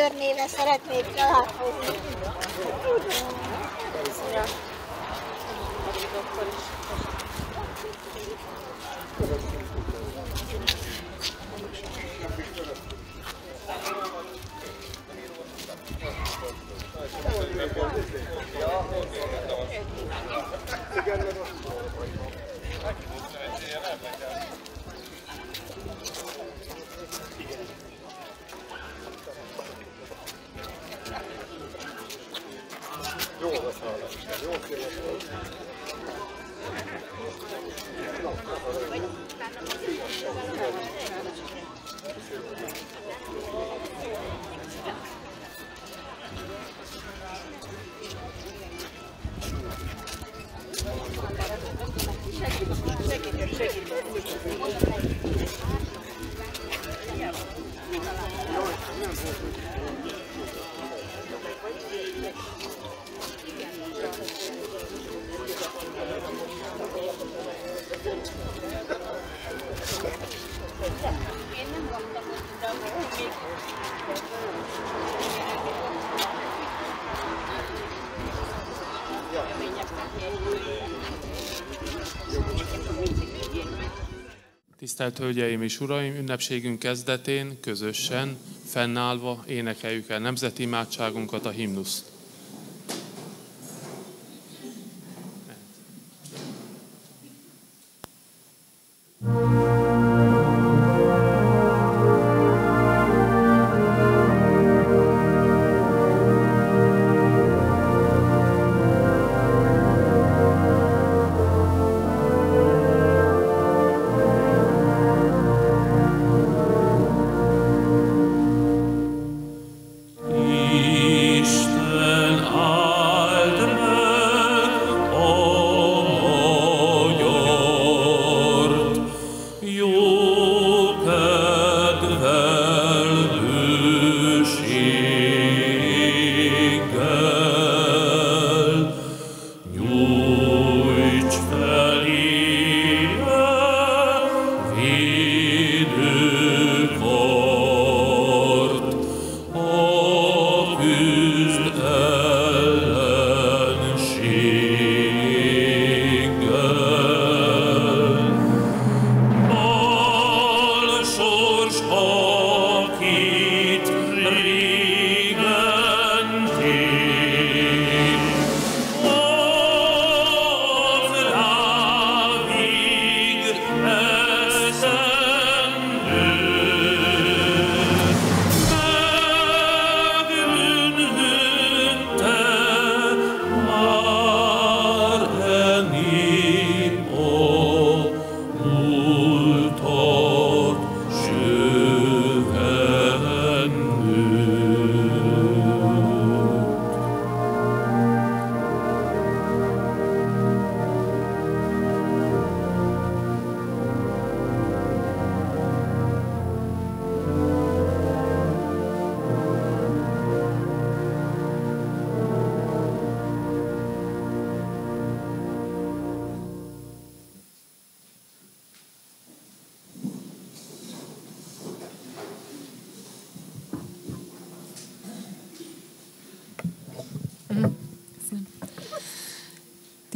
Csöndörnéve szeretnék találkozni. Tisztelt Hölgyeim és Uraim, ünnepségünk kezdetén közösen, fennállva énekeljük el nemzeti imádságunkat, a himnuszt.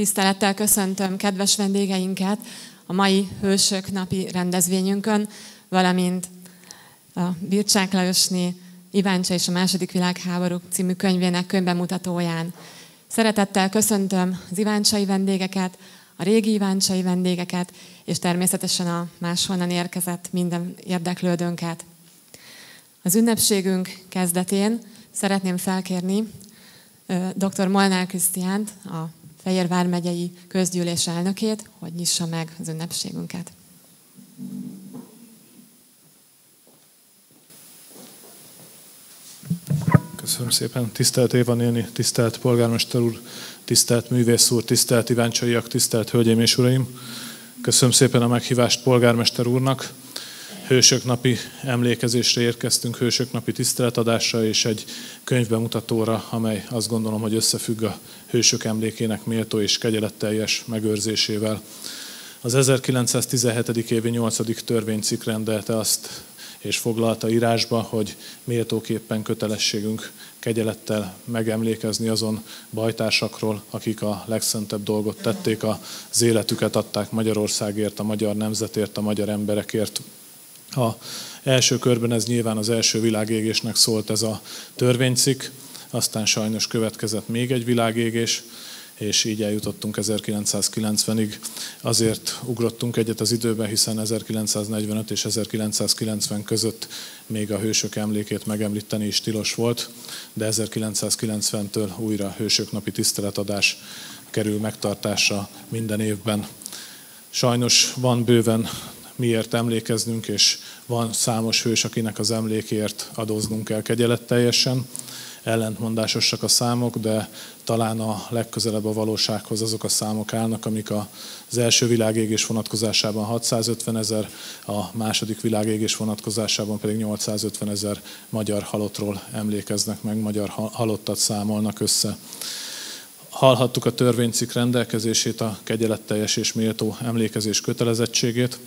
Tisztelettel köszöntöm kedves vendégeinket a mai Hősök napi rendezvényünkön, valamint a Bircsák Lajosné Iváncsa és a második világháború című könyvének könyvbemutatóján. Szeretettel köszöntöm az iváncsai vendégeket, a régi iváncsai vendégeket, és természetesen a máshonnan érkezett minden érdeklődőnket. Az ünnepségünk kezdetén szeretném felkérni dr. Molnár Krisztiánt, a Fehérvár megyei közgyűlés elnökét, hogy nyissa meg az ünnepségünket. Köszönöm szépen. Tisztelt Éva néni, tisztelt polgármester úr, tisztelt művész úr, tisztelt Iváncsaiak, tisztelt hölgyeim és uraim. Köszönöm szépen a meghívást polgármester úrnak. Hősök napi emlékezésre érkeztünk, hősök napi tiszteletadásra és egy könyvbemutatóra, amely azt gondolom, hogy összefügg a hősök emlékének méltó és kegyeletteljes megőrzésével. Az 1917. évi 8. törvénycikk rendelte azt és foglalta írásba, hogy méltóképpen kötelességünk kegyelettel megemlékezni azon bajtársakról, akik a legszentebb dolgot tették, az életüket adták Magyarországért, a magyar nemzetért, a magyar emberekért. A első körben ez nyilván az első világégésnek szólt ez a törvénycikk, aztán sajnos következett még egy világégés, és így eljutottunk 1990-ig. Azért ugrottunk egyet az időben, hiszen 1945 és 1990 között még a hősök emlékét megemlíteni is tilos volt, de 1990-től újra hősök napi tiszteletadás kerül megtartásra minden évben. Sajnos van bőven miért emlékeznünk, és van számos hős, akinek az emlékért adóznunk kell kegyeletteljesen. ellentmondásosak a számok, de talán a legközelebb a valósághoz azok a számok állnak, amik az első világégés vonatkozásában 650 ezer, a második világégés vonatkozásában pedig 850 ezer magyar halottról emlékeznek meg, magyar halottat számolnak össze. Hallhattuk a törvénycik rendelkezését, a kegyeletteljes és méltó emlékezés kötelezettségét.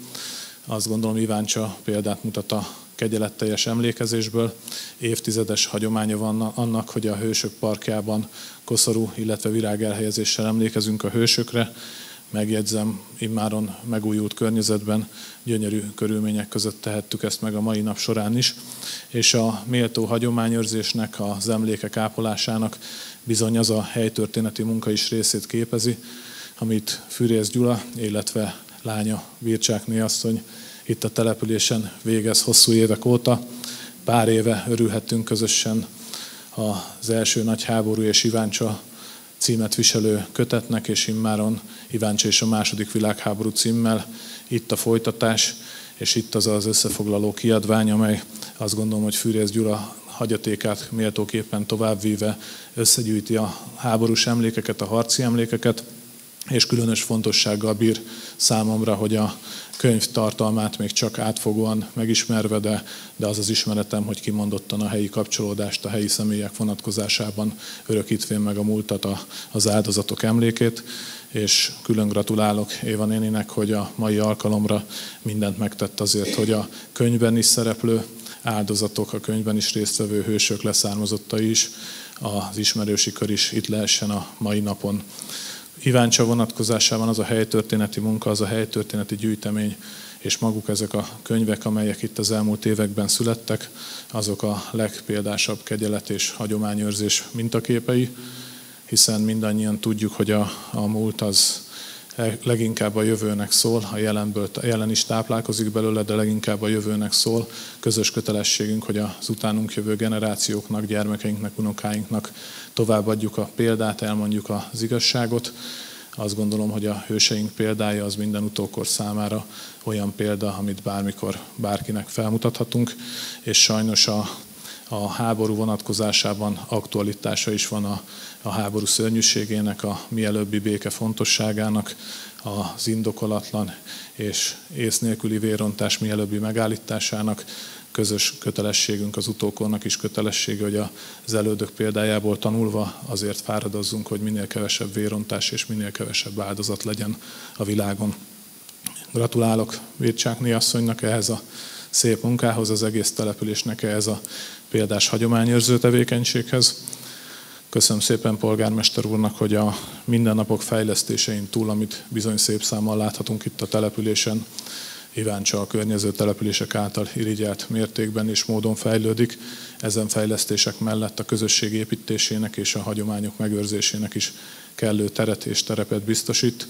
Azt gondolom Iváncsa példát mutat a kegyeletteljes emlékezésből. Évtizedes hagyománya van annak, hogy a Hősök Parkjában koszorú, illetve virágelhelyezéssel emlékezünk a hősökre. Megjegyzem, immáron megújult környezetben, gyönyörű körülmények között tehettük ezt meg a mai nap során is, és a méltó hagyományőrzésnek, az emlékek ápolásának bizony az a helytörténeti munka is részét képezi, amit Fűrész Gyula, illetve lánya Vircsákné asszony itt a településen végez hosszú évek óta. Pár éve örülhettünk közösen az első nagy háború és Iváncsa címet viselő kötetnek, és immáron Iváncsa és a második világháború címmel. Itt a folytatás, és itt az az összefoglaló kiadvány, amely azt gondolom, hogy Fűrész Gyula hagyatékát méltóképpen továbbvíve összegyűjti a háborús emlékeket, a harci emlékeket, és különös fontossággal bír számomra, hogy a könyv tartalmát még csak átfogóan megismerve, de, de az az ismeretem, hogy kimondottan a helyi kapcsolódást, a helyi személyek vonatkozásában örökítvén meg a múltat, a, az áldozatok emlékét, és külön gratulálok Éva néninek, hogy a mai alkalomra mindent megtett azért, hogy a könyvben is szereplő áldozatok, a könyvben is résztvevő hősök leszármazottai is, az ismerősi kör is itt lehessen a mai napon. Iváncsa vonatkozásában az a helytörténeti munka, az a helytörténeti gyűjtemény, és maguk ezek a könyvek, amelyek itt az elmúlt években születtek, azok a legpéldásabb kegyelet és hagyományőrzés mintaképei, hiszen mindannyian tudjuk, hogy a, a múlt az leginkább a jövőnek szól, a jelenből, a jelen is táplálkozik belőle, de leginkább a jövőnek szól. Közös kötelességünk, hogy az utánunk jövő generációknak, gyermekeinknek, unokáinknak továbbadjuk a példát, elmondjuk az igazságot. Azt gondolom, hogy a hőseink példája az minden utókor számára olyan példa, amit bármikor bárkinek felmutathatunk, és sajnos a, a háború vonatkozásában aktualitása is van a, a háború szörnyűségének, a mielőbbi béke fontosságának, az indokolatlan és ész nélküli vérontás mielőbbi megállításának, közös kötelességünk, az utókornak is kötelessége, hogy az elődök példájából tanulva azért fáradozzunk, hogy minél kevesebb vérontás és minél kevesebb áldozat legyen a világon. Gratulálok Vircsákné asszonynak ehhez a szép munkához, az egész településnek ehhez a példás hagyományőrző tevékenységhez. Köszönöm szépen polgármester úrnak, hogy a mindennapok fejlesztésein túl, amit bizony szép számmal láthatunk itt a településen, Iváncsa a környező települések által irigyelt mértékben és módon fejlődik. Ezen fejlesztések mellett a közösség építésének és a hagyományok megőrzésének is kellő teret és terepet biztosít,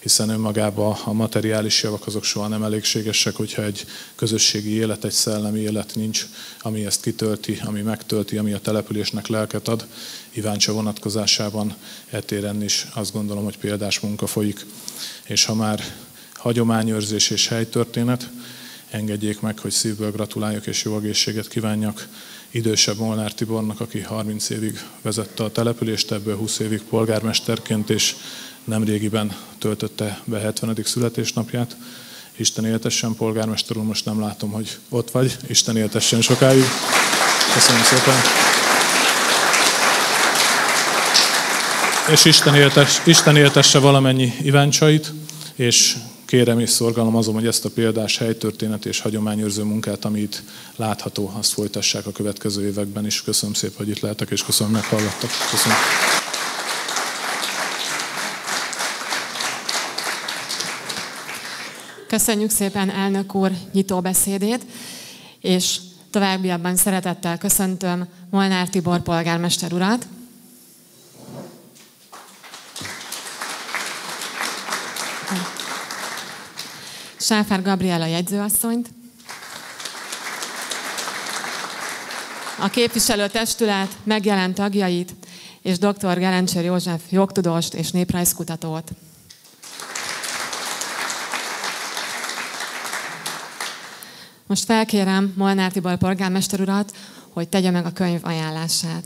hiszen önmagában a materiális javak azok soha nem elégségesek, hogyha egy közösségi élet, egy szellemi élet nincs, ami ezt kitölti, ami megtölti, ami a településnek lelket ad. Iváncsa vonatkozásában etéren is azt gondolom, hogy példás munka folyik. És ha már hagyományőrzés és helytörténet. Engedjék meg, hogy szívből gratuláljak és jó egészséget kívánjak idősebb Molnár Tibornak, aki 30 évig vezette a települést, ebből 20 évig polgármesterként, és nemrégiben töltötte be 70. születésnapját. Isten éltessen, polgármester úr, most nem látom, hogy ott vagy. Isten éltessen sokáig. Köszönöm szépen. És Isten, éltes, Isten éltesse valamennyi iváncsait, és kérem és szorgalmazom, hogy ezt a példás helytörténet és hagyományőrző munkát, amit látható, azt folytassák a következő években is. Köszönöm szépen, hogy itt lehetek, és köszönöm, meghallgattak. Köszönöm. Köszönjük szépen elnök úr nyitó beszédét, és továbbiakban szeretettel köszöntöm Molnár Tibor polgármester urat. Sáfár Gabriela jegyzőasszonyt, a képviselő testület megjelent tagjait, és dr. Gelencsér József jogtudóst és néprajzkutatót. Most felkérem Molnár Tibor polgármester urat, hogy tegye meg a könyv ajánlását.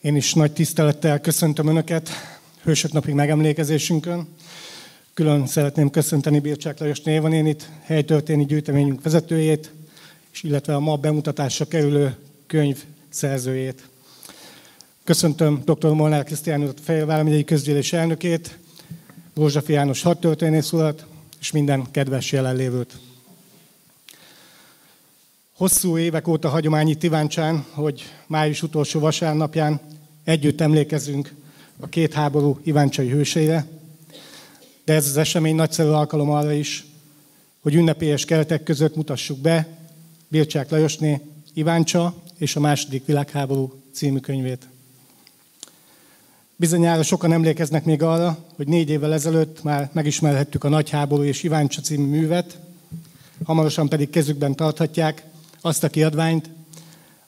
Én is nagy tisztelettel köszöntöm Önöket Hősök napig megemlékezésünkön. Külön szeretném köszönteni Bircsák Lajos névanénit, helytörténi gyűjteményünk vezetőjét, és illetve a ma bemutatásra kerülő könyv szerzőjét. Köszöntöm dr. Molnár Krisztián urat, Fejlvár megyei közgyűlés elnökét, Rózsafi János hadtörténész urat, és minden kedves jelenlévőt. Hosszú évek óta hagyomány itt Iváncsán, hogy május utolsó vasárnapján együtt emlékezünk a két háború iváncsai hőseire, de ez az esemény nagyszerű alkalom arra is, hogy ünnepélyes keretek között mutassuk be Bircsák Lajosné Iváncsa és a második világháború című könyvét. Bizonyára sokan emlékeznek még arra, hogy négy évvel ezelőtt már megismerhettük a Nagy háború és Iváncsa című művet, hamarosan pedig kezükben tarthatják azt a kiadványt,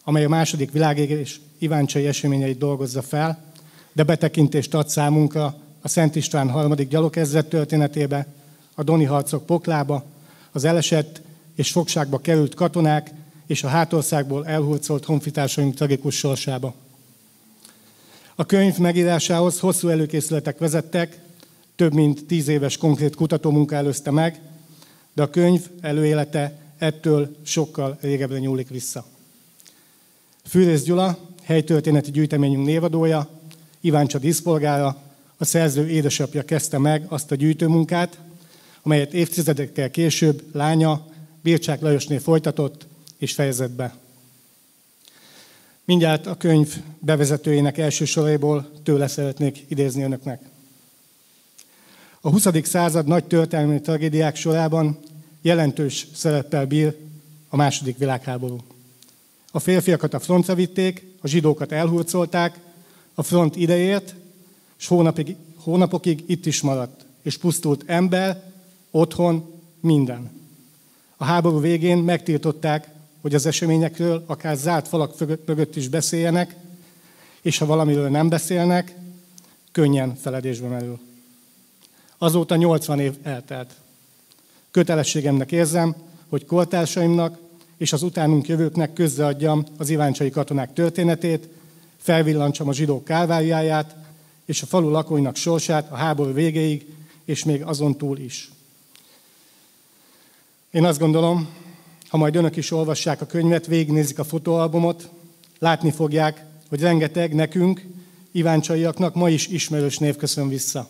amely a második világégés iváncsai eseményeit dolgozza fel, de betekintést ad számunkra a Szent István harmadik gyalogkezdett történetébe, a Doni harcok poklába, az elesett és fogságba került katonák és a hátországból elhurcolt honfitársaink tragikus sorsába. A könyv megírásához hosszú előkészületek vezettek, több mint tíz éves konkrét kutatómunka előzte meg, de a könyv előélete ettől sokkal régebbre nyúlik vissza. Fűrész Gyula, helytörténeti gyűjteményünk névadója, Iváncsa díszpolgára, a szerző édesapja kezdte meg azt a gyűjtőmunkát, amelyet évtizedekkel később lánya Bircsák Lajosnél folytatott és fejezett be. Mindjárt a könyv bevezetőjének első soraiból tőle szeretnék idézni önöknek. A 20. század nagy történelmi tragédiák sorában jelentős szereppel bír a második világháború. A férfiakat a frontra vitték, a zsidókat elhurcolták, a front ideért, és hónapig, hónapokig itt is maradt, és pusztult ember, otthon, minden. A háború végén megtiltották, hogy az eseményekről akár zárt falak mögött is beszéljenek, és ha valamiről nem beszélnek, könnyen feledésbe merül. Azóta 80 év eltelt. Kötelességemnek érzem, hogy kortársaimnak és az utánunk jövőknek közreadjam az iváncsai katonák történetét, felvillancsam a zsidók kálváriáját, és a falu lakóinak sorsát a háború végéig, és még azon túl is. Én azt gondolom, ha majd önök is olvassák a könyvet, végignézik a fotóalbumot, látni fogják, hogy rengeteg nekünk, iváncsaiaknak ma is ismerős név köszön vissza.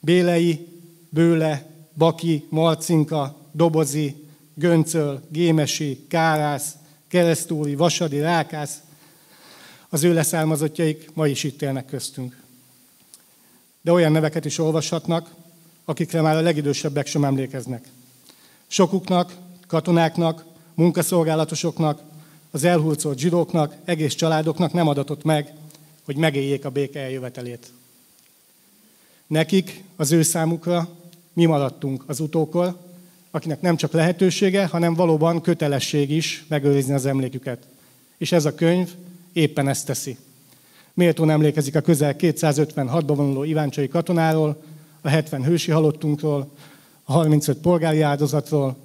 Bélei, Bőle, Baki, Marcinka, Dobozi, Göncöl, Gémesi, Kárász, Keresztúri, Vasadi, Rákász, az ő leszármazottjaik ma is itt élnek köztünk. De olyan neveket is olvashatnak, akikre már a legidősebbek sem emlékeznek. Sokuknak, katonáknak, munkaszolgálatosoknak, az elhurcolt zsidóknak, egész családoknak nem adatott meg, hogy megéljék a béke eljövetelét. Nekik, az ő számukra mi maradtunk az utókor, akinek nem csak lehetősége, hanem valóban kötelesség is megőrizni az emléküket. És ez a könyv éppen ezt teszi. Méltón emlékezik a közel 256-ba vonuló iváncsai katonáról, a 70 hősi halottunkról, a 35 polgári áldozatról,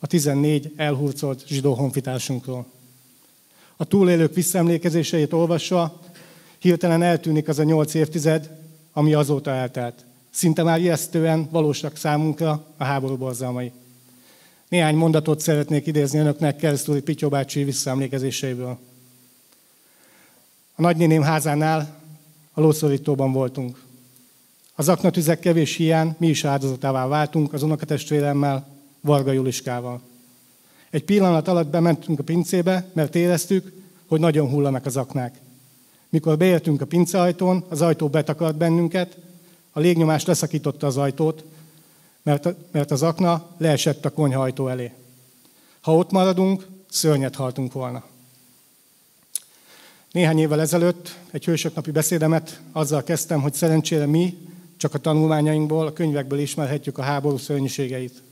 a 14 elhurcolt zsidó honfitársunkról. A túlélők visszaemlékezéseit olvasva hirtelen eltűnik az a nyolc évtized, ami azóta eltelt. Szinte már ijesztően valósak számunkra a háború borzalmai. Néhány mondatot szeretnék idézni önöknek Keresztúri Pityó bácsi visszaemlékezéseiből. A nagynéném házánál a lószorítóban voltunk. Az aknatüzek kevés hiány mi is áldozatává váltunk az unokatestvéremmel, Varga Juliskával. Egy pillanat alatt bementünk a pincébe, mert éreztük, hogy nagyon hullanak az aknák. Mikor beértünk a pinceajtón, az ajtó betakart bennünket, a légnyomás leszakította az ajtót, mert, mert az akna leesett a konyhajtó elé. Ha ott maradunk, szörnyet haltunk volna. Néhány évvel ezelőtt egy hősök napi beszédemet azzal kezdtem, hogy szerencsére mi csak a tanulmányainkból, a könyvekből ismerhetjük a háború szörnyűségeit.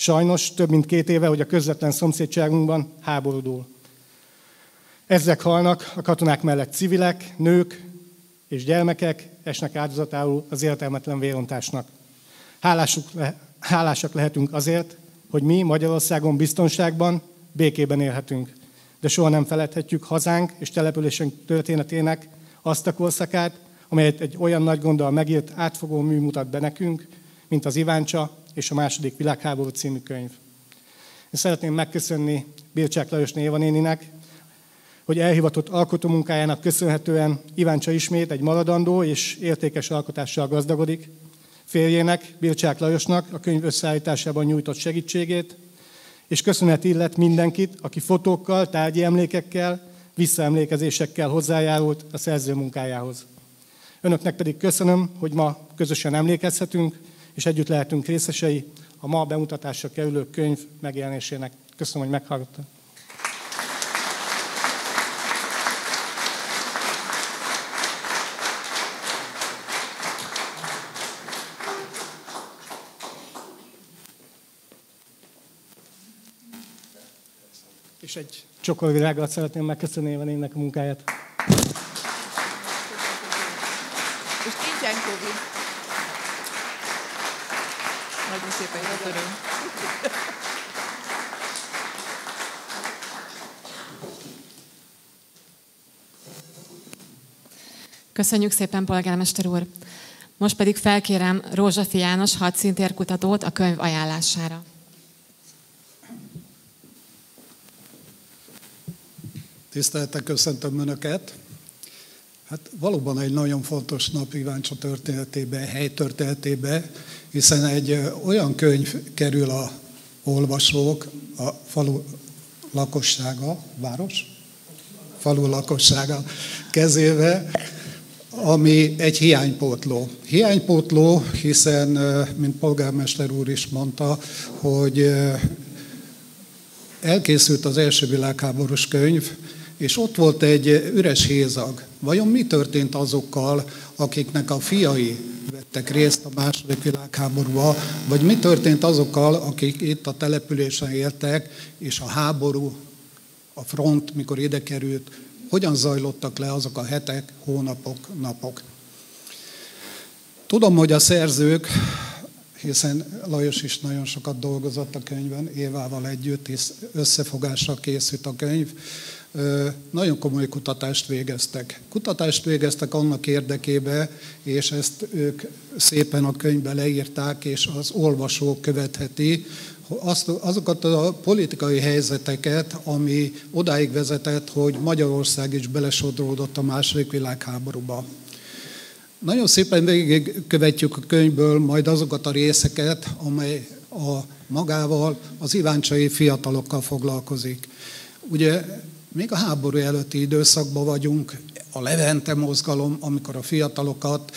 Sajnos több mint két éve, hogy a közvetlen szomszédságunkban háborúdul. Ezek halnak a katonák mellett civilek, nők és gyermekek esnek áldozatául az értelmetlen vérontásnak. Hálásuk, hálásak lehetünk azért, hogy mi Magyarországon biztonságban, békében élhetünk. de soha nem feledhetjük hazánk és településünk történetének azt a korszakát, amelyet egy olyan nagy gonddal megírt átfogó mű mutat be nekünk, mint az Iváncsa és a második világháború című könyv. Én szeretném megköszönni Bircsák Lajos névanéninek, hogy elhivatott alkotómunkájának köszönhetően Iváncsa ismét egy maradandó és értékes alkotással gazdagodik, férjének, Bircsák Lajosnak a könyv összeállításában nyújtott segítségét, és köszönet illet mindenkit, aki fotókkal, tárgyi emlékekkel, visszaemlékezésekkel hozzájárult a szerző munkájához. Önöknek pedig köszönöm, hogy ma közösen emlékezhetünk, és együtt lehetünk részesei a ma bemutatásra kerülő könyv megjelenésének. Köszönöm, hogy meghallgattak. És egy csokolvirággal szeretném megköszönni Évenének a munkáját. És nincsen Covid. Nagyon. Köszönjük szépen, polgármester úr! Most pedig felkérem Rózsafi János hadszintérkutatót a könyv ajánlására. Tiszteltek, köszöntöm Önöket! Hát valóban egy nagyon fontos nap Iváncsa történetébe, hely történetébe, hiszen egy olyan könyv kerül a olvasók, a falu lakossága, város? Falu lakossága kezébe, ami egy hiánypótló. Hiánypótló, hiszen, mint polgármester úr is mondta, hogy elkészült az első világháborús könyv, és ott volt egy üres hézag. Vajon mi történt azokkal, akiknek a fiai vettek részt a második világháborúba, vagy mi történt azokkal, akik itt a településen éltek, és a háború, a front, mikor ide került, hogyan zajlottak le azok a hetek, hónapok, napok. Tudom, hogy a szerzők, hiszen Lajos is nagyon sokat dolgozott a könyvben, Évával együtt, és összefogásra készült a könyv, nagyon komoly kutatást végeztek. Kutatást végeztek annak érdekébe, és ezt ők szépen a könyvbe leírták, és az olvasó követheti, azokat a politikai helyzeteket, ami odáig vezetett, hogy Magyarország is belesodródott a második világháborúba. Nagyon szépen végigkövetjük a könyvből majd azokat a részeket, amely a magával, az iváncsai fiatalokkal foglalkozik. Ugye még a háború előtti időszakban vagyunk, a Levente mozgalom, amikor a fiatalokat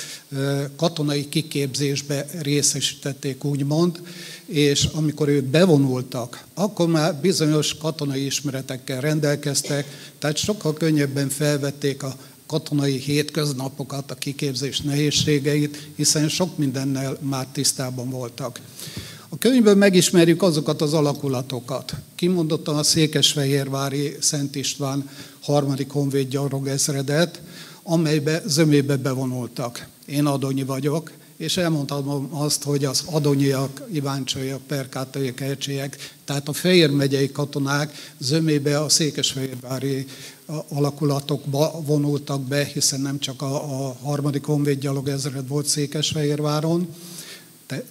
katonai kiképzésbe részesítették, úgymond, és amikor ők bevonultak, akkor már bizonyos katonai ismeretekkel rendelkeztek, tehát sokkal könnyebben felvették a katonai hétköznapokat, a kiképzés nehézségeit, hiszen sok mindennel már tisztában voltak. A könyvből megismerjük azokat az alakulatokat. Kimondottan a Székesfehérvári Szent István harmadik honvéd gyarogezredet, amelybe zömébe bevonultak. Én Adonyi vagyok, és elmondhatom azt, hogy az adonyiak, iváncsaiak, perkátai, kercsélyek, tehát a Fejér megyei katonák zömébe a székesfehérvári alakulatokba vonultak be, hiszen nem csak a, a harmadik honvéd gyalogezred volt Székesfehérváron,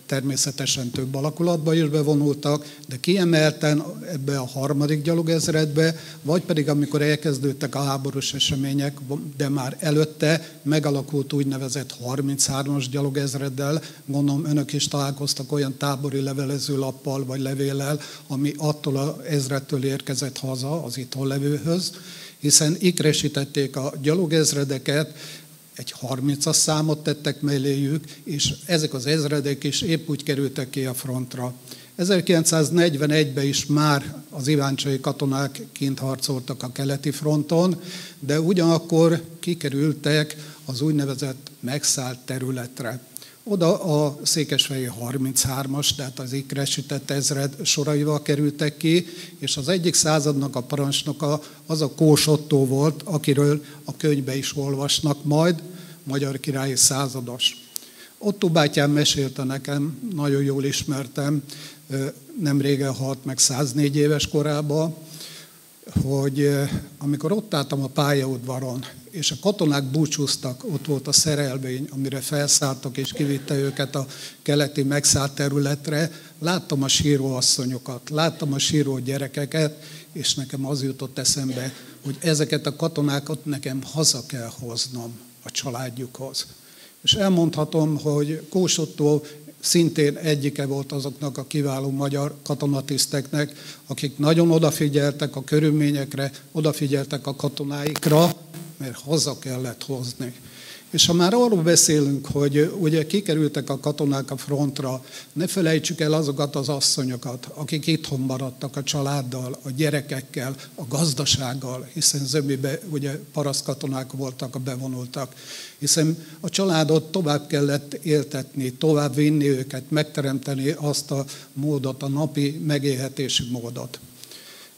természetesen több alakulatba is bevonultak, de kiemelten ebbe a harmadik gyalogezredbe, vagy pedig amikor elkezdődtek a háborús események, de már előtte megalakult úgynevezett 33-as gyalogezreddel, gondolom önök is találkoztak olyan tábori levelező lappal vagy levéllel, ami attól az ezrettől érkezett haza az itthon levőhöz, hiszen ikresítették a gyalogezredeket, egy 30-as számot tettek melléjük, és ezek az ezredek is épp úgy kerültek ki a frontra. 1941-ben is már az iváncsai katonák kint harcoltak a keleti fronton, de ugyanakkor kikerültek az úgynevezett megszállt területre. Oda a Székesfehi 33-as, tehát az ikresített ezred soraival kerültek ki, és az egyik századnak a parancsnoka az a Kós Otto volt, akiről a könyvbe is olvasnak majd, magyar királyi százados. Otto bátyám mesélte nekem, nagyon jól ismertem, nem régen halt meg 104 éves korában, hogy amikor ott álltam a pályaudvaron, és a katonák búcsúztak, ott volt a szerelvény, amire felszálltak és kivitte őket a keleti megszállt területre, láttam a síró asszonyokat, láttam a síró gyerekeket, és nekem az jutott eszembe, hogy ezeket a katonákat nekem haza kell hoznom a családjukhoz. És elmondhatom, hogy Kósottól szintén egyike volt azoknak a kiváló magyar katonatiszteknek, akik nagyon odafigyeltek a körülményekre, odafigyeltek a katonáikra, mert haza kellett hozni. És ha már arról beszélünk, hogy ugye kikerültek a katonák a frontra, ne felejtsük el azokat az asszonyokat, akik itthon maradtak a családdal, a gyerekekkel, a gazdasággal, hiszen zömibe ugye paraszkatonák voltak, a bevonultak. Hiszen a családot tovább kellett éltetni, tovább vinni őket, megteremteni azt a módot, a napi megélhetési módot.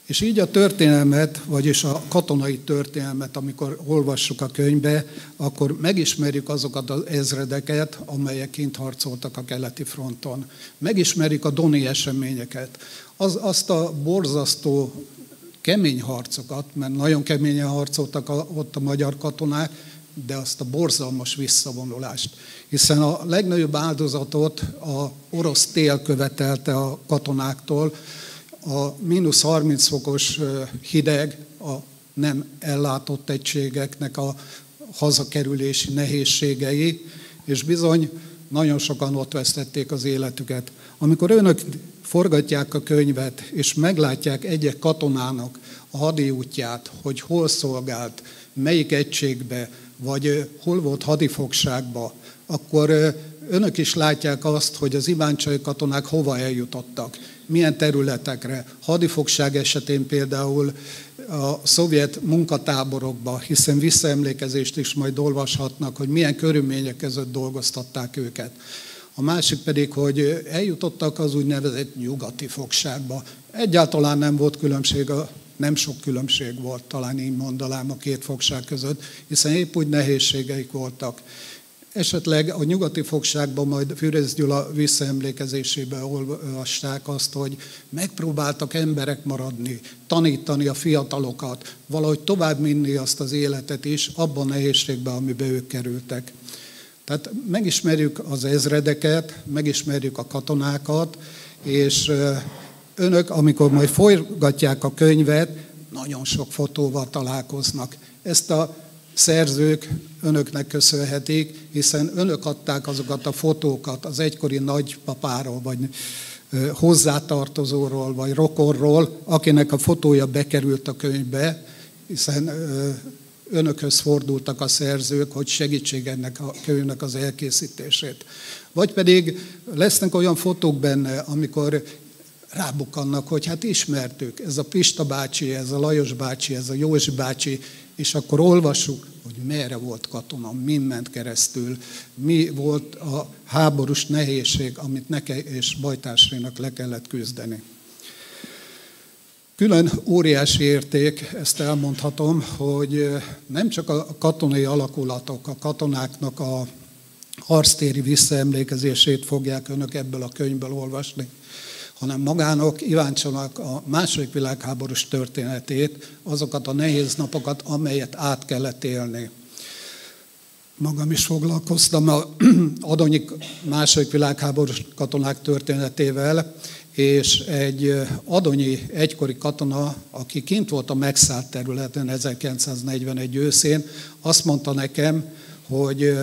És így a történelmet, vagyis a katonai történelmet, amikor olvassuk a könyvbe, akkor megismerjük azokat az ezredeket, amelyek kint harcoltak a keleti fronton. Megismerjük a Doni eseményeket. Az, azt a borzasztó kemény harcokat, mert nagyon keményen harcoltak a, ott a magyar katonák, de azt a borzalmas visszavonulást. Hiszen a legnagyobb áldozatot a orosz tél követelte a katonáktól, a mínusz 30 fokos hideg, a nem ellátott egységeknek a hazakerülési nehézségei, és bizony nagyon sokan ott vesztették az életüket. Amikor önök forgatják a könyvet, és meglátják egyek katonának a hadi útját, hogy hol szolgált, melyik egységbe, vagy hol volt hadifogságba, akkor önök is látják azt, hogy az ibáncsai katonák hova eljutottak milyen területekre. Hadifogság esetén például a szovjet munkatáborokba, hiszen visszaemlékezést is majd olvashatnak, hogy milyen körülmények között dolgoztatták őket. A másik pedig, hogy eljutottak az úgynevezett nyugati fogságba. Egyáltalán nem volt különbség, nem sok különbség volt, talán így mondanám a két fogság között, hiszen épp úgy nehézségeik voltak. Esetleg a nyugati fogságban majd Fürez Gyula visszaemlékezésébe olvasták azt, hogy megpróbáltak emberek maradni, tanítani a fiatalokat, valahogy tovább minni azt az életet is abban a nehézségben, amiben ők kerültek. Tehát megismerjük az ezredeket, megismerjük a katonákat, és önök, amikor majd folygatják a könyvet, nagyon sok fotóval találkoznak. Ezt a szerzők önöknek köszönhetik, hiszen önök adták azokat a fotókat az egykori nagypapáról, vagy hozzátartozóról, vagy rokorról, akinek a fotója bekerült a könyvbe, hiszen önökhöz fordultak a szerzők, hogy segítség ennek a könyvnek az elkészítését. Vagy pedig lesznek olyan fotók benne, amikor rábukannak, hogy hát ismertük, ez a Pista bácsi, ez a Lajos bácsi, ez a Józsi bácsi, és akkor olvassuk, hogy merre volt katona, mi ment keresztül, mi volt a háborús nehézség, amit neke és bajtársainak le kellett küzdeni. Külön óriási érték, ezt elmondhatom, hogy nem csak a katonai alakulatok, a katonáknak a harctéri visszaemlékezését fogják önök ebből a könyvből olvasni, hanem magának, Iváncsonak a második világháborús történetét, azokat a nehéz napokat, amelyet át kellett élni. Magam is foglalkoztam a Adonyi második világháborús katonák történetével, és egy adonyi egykori katona, aki kint volt a megszállt területen 1941 őszén, azt mondta nekem, hogy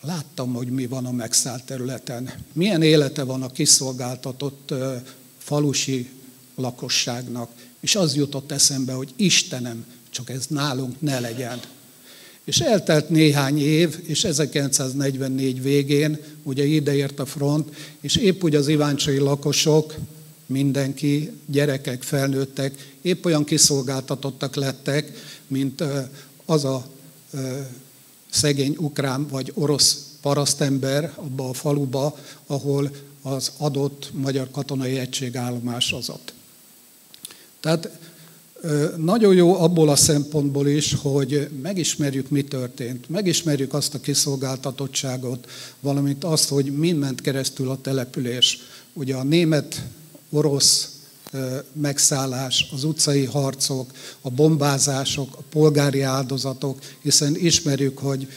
láttam, hogy mi van a megszállt területen. Milyen élete van a kiszolgáltatott falusi lakosságnak. És az jutott eszembe, hogy Istenem, csak ez nálunk ne legyen. És eltelt néhány év, és 1944 végén, ugye ideért a front, és épp úgy az iváncsai lakosok, mindenki, gyerekek, felnőttek, épp olyan kiszolgáltatottak lettek, mint az a szegény ukrán vagy orosz parasztember abba a faluba, ahol az adott magyar katonai egység állomásozott. Tehát nagyon jó abból a szempontból is, hogy megismerjük, mi történt, megismerjük azt a kiszolgáltatottságot, valamint azt, hogy mi ment keresztül a település. Ugye a német, orosz megszállás, az utcai harcok, a bombázások, a polgári áldozatok, hiszen ismerjük, hogy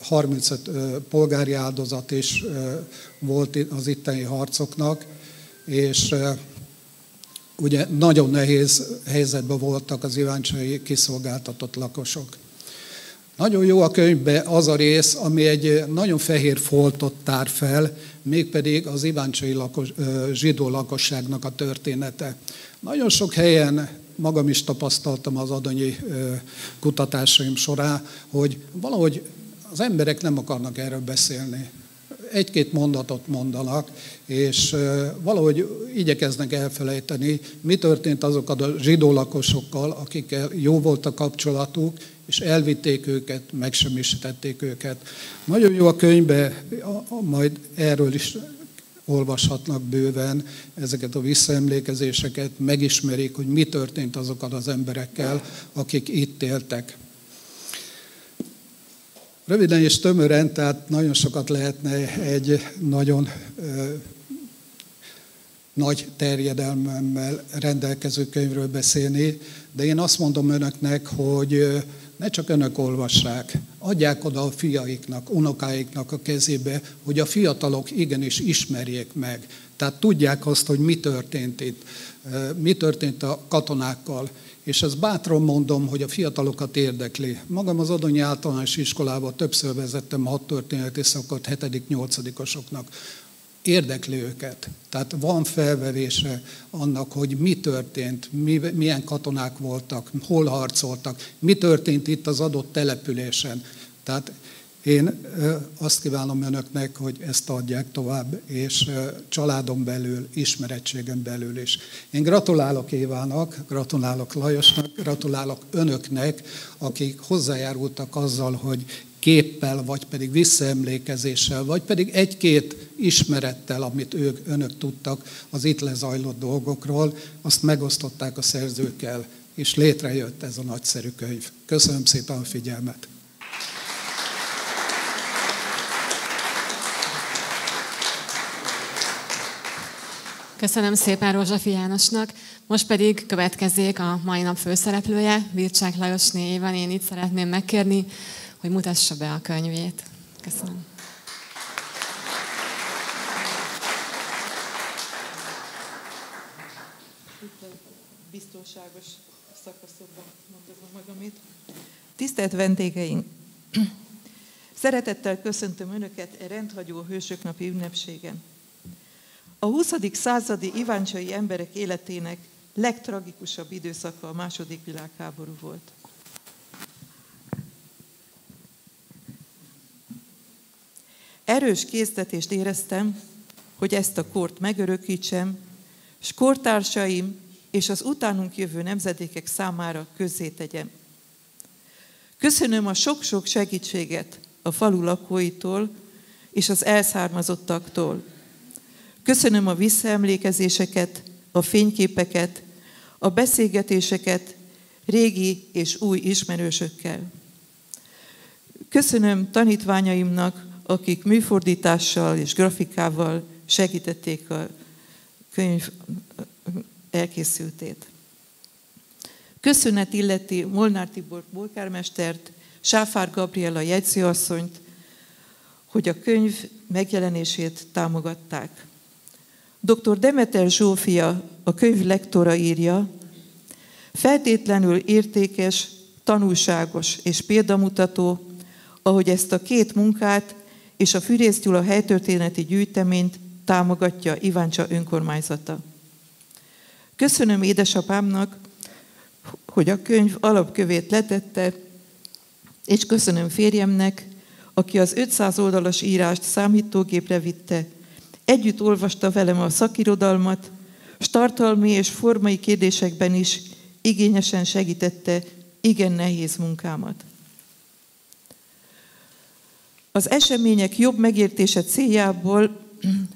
35 polgári áldozat is volt az itteni harcoknak, és ugye nagyon nehéz helyzetben voltak az iváncsai kiszolgáltatott lakosok. Nagyon jó a könyvbe az a rész, ami egy nagyon fehér foltot tár fel, mégpedig az iváncsai lakos, zsidó lakosságnak a története. Nagyon sok helyen magam is tapasztaltam az adonyi kutatásaim során, hogy valahogy az emberek nem akarnak erről beszélni egy-két mondatot mondanak, és valahogy igyekeznek elfelejteni, mi történt azokkal a zsidó lakosokkal, akikkel jó volt a kapcsolatuk, és elvitték őket, megsemmisítették őket. Nagyon jó a könyvbe, majd erről is olvashatnak bőven ezeket a visszaemlékezéseket, megismerik, hogy mi történt azokkal az emberekkel, akik itt éltek. Röviden és tömören, tehát nagyon sokat lehetne egy nagyon ö, nagy terjedelmemmel rendelkező könyvről beszélni, de én azt mondom önöknek, hogy ne csak önök olvassák, adják oda a fiaiknak, unokáiknak a kezébe, hogy a fiatalok igenis ismerjék meg. Tehát tudják azt, hogy mi történt itt, mi történt a katonákkal, és ezt bátran mondom, hogy a fiatalokat érdekli. Magam az Adonyi Általános Iskolában többször vezettem hat történeti szakot 7.-8. Érdekli őket. Tehát van felvevése annak, hogy mi történt, mi, milyen katonák voltak, hol harcoltak, mi történt itt az adott településen. Tehát én azt kívánom önöknek, hogy ezt adják tovább, és családon belül, ismerettségen belül is. Én gratulálok Évának, gratulálok Lajosnak, gratulálok önöknek, akik hozzájárultak azzal, hogy képpel, vagy pedig visszaemlékezéssel, vagy pedig egy-két ismerettel, amit ők, önök tudtak az itt lezajlott dolgokról, azt megosztották a szerzőkkel, és létrejött ez a nagyszerű könyv. Köszönöm szépen a figyelmet! Köszönöm szépen Rózsafi Jánosnak. Most pedig következzék a mai nap főszereplője, Vircsák Lajosné Éva. Én itt szeretném megkérni, hogy mutassa be a könyvét. Köszönöm. biztonságos szakaszokban mondom magamit. Tisztelt vendégeink! Szeretettel köszöntöm Önöket e rendhagyó hősök napi ünnepségen. A 20. századi iváncsai emberek életének legtragikusabb időszaka a második világháború volt. Erős késztetést éreztem, hogy ezt a kort megörökítsem, és kortársaim és az utánunk jövő nemzedékek számára közzétegyem. Köszönöm a sok-sok segítséget a falu lakóitól és az elszármazottaktól, Köszönöm a visszaemlékezéseket, a fényképeket, a beszélgetéseket régi és új ismerősökkel. Köszönöm tanítványaimnak, akik műfordítással és grafikával segítették a könyv elkészültét. Köszönet illeti Molnár Tibor bolkármestert, Sáfár Gabriela jegyzőasszonyt, hogy a könyv megjelenését támogatták. Dr. Demeter Zsófia, a könyv lektora írja, feltétlenül értékes, tanulságos és példamutató, ahogy ezt a két munkát és a Fűrész Gyula helytörténeti gyűjteményt támogatja Iváncsa önkormányzata. Köszönöm édesapámnak, hogy a könyv alapkövét letette, és köszönöm férjemnek, aki az 500 oldalas írást számítógépre vitte, Együtt olvasta velem a szakirodalmat, s tartalmi és formai kérdésekben is igényesen segítette igen nehéz munkámat. Az események jobb megértése céljából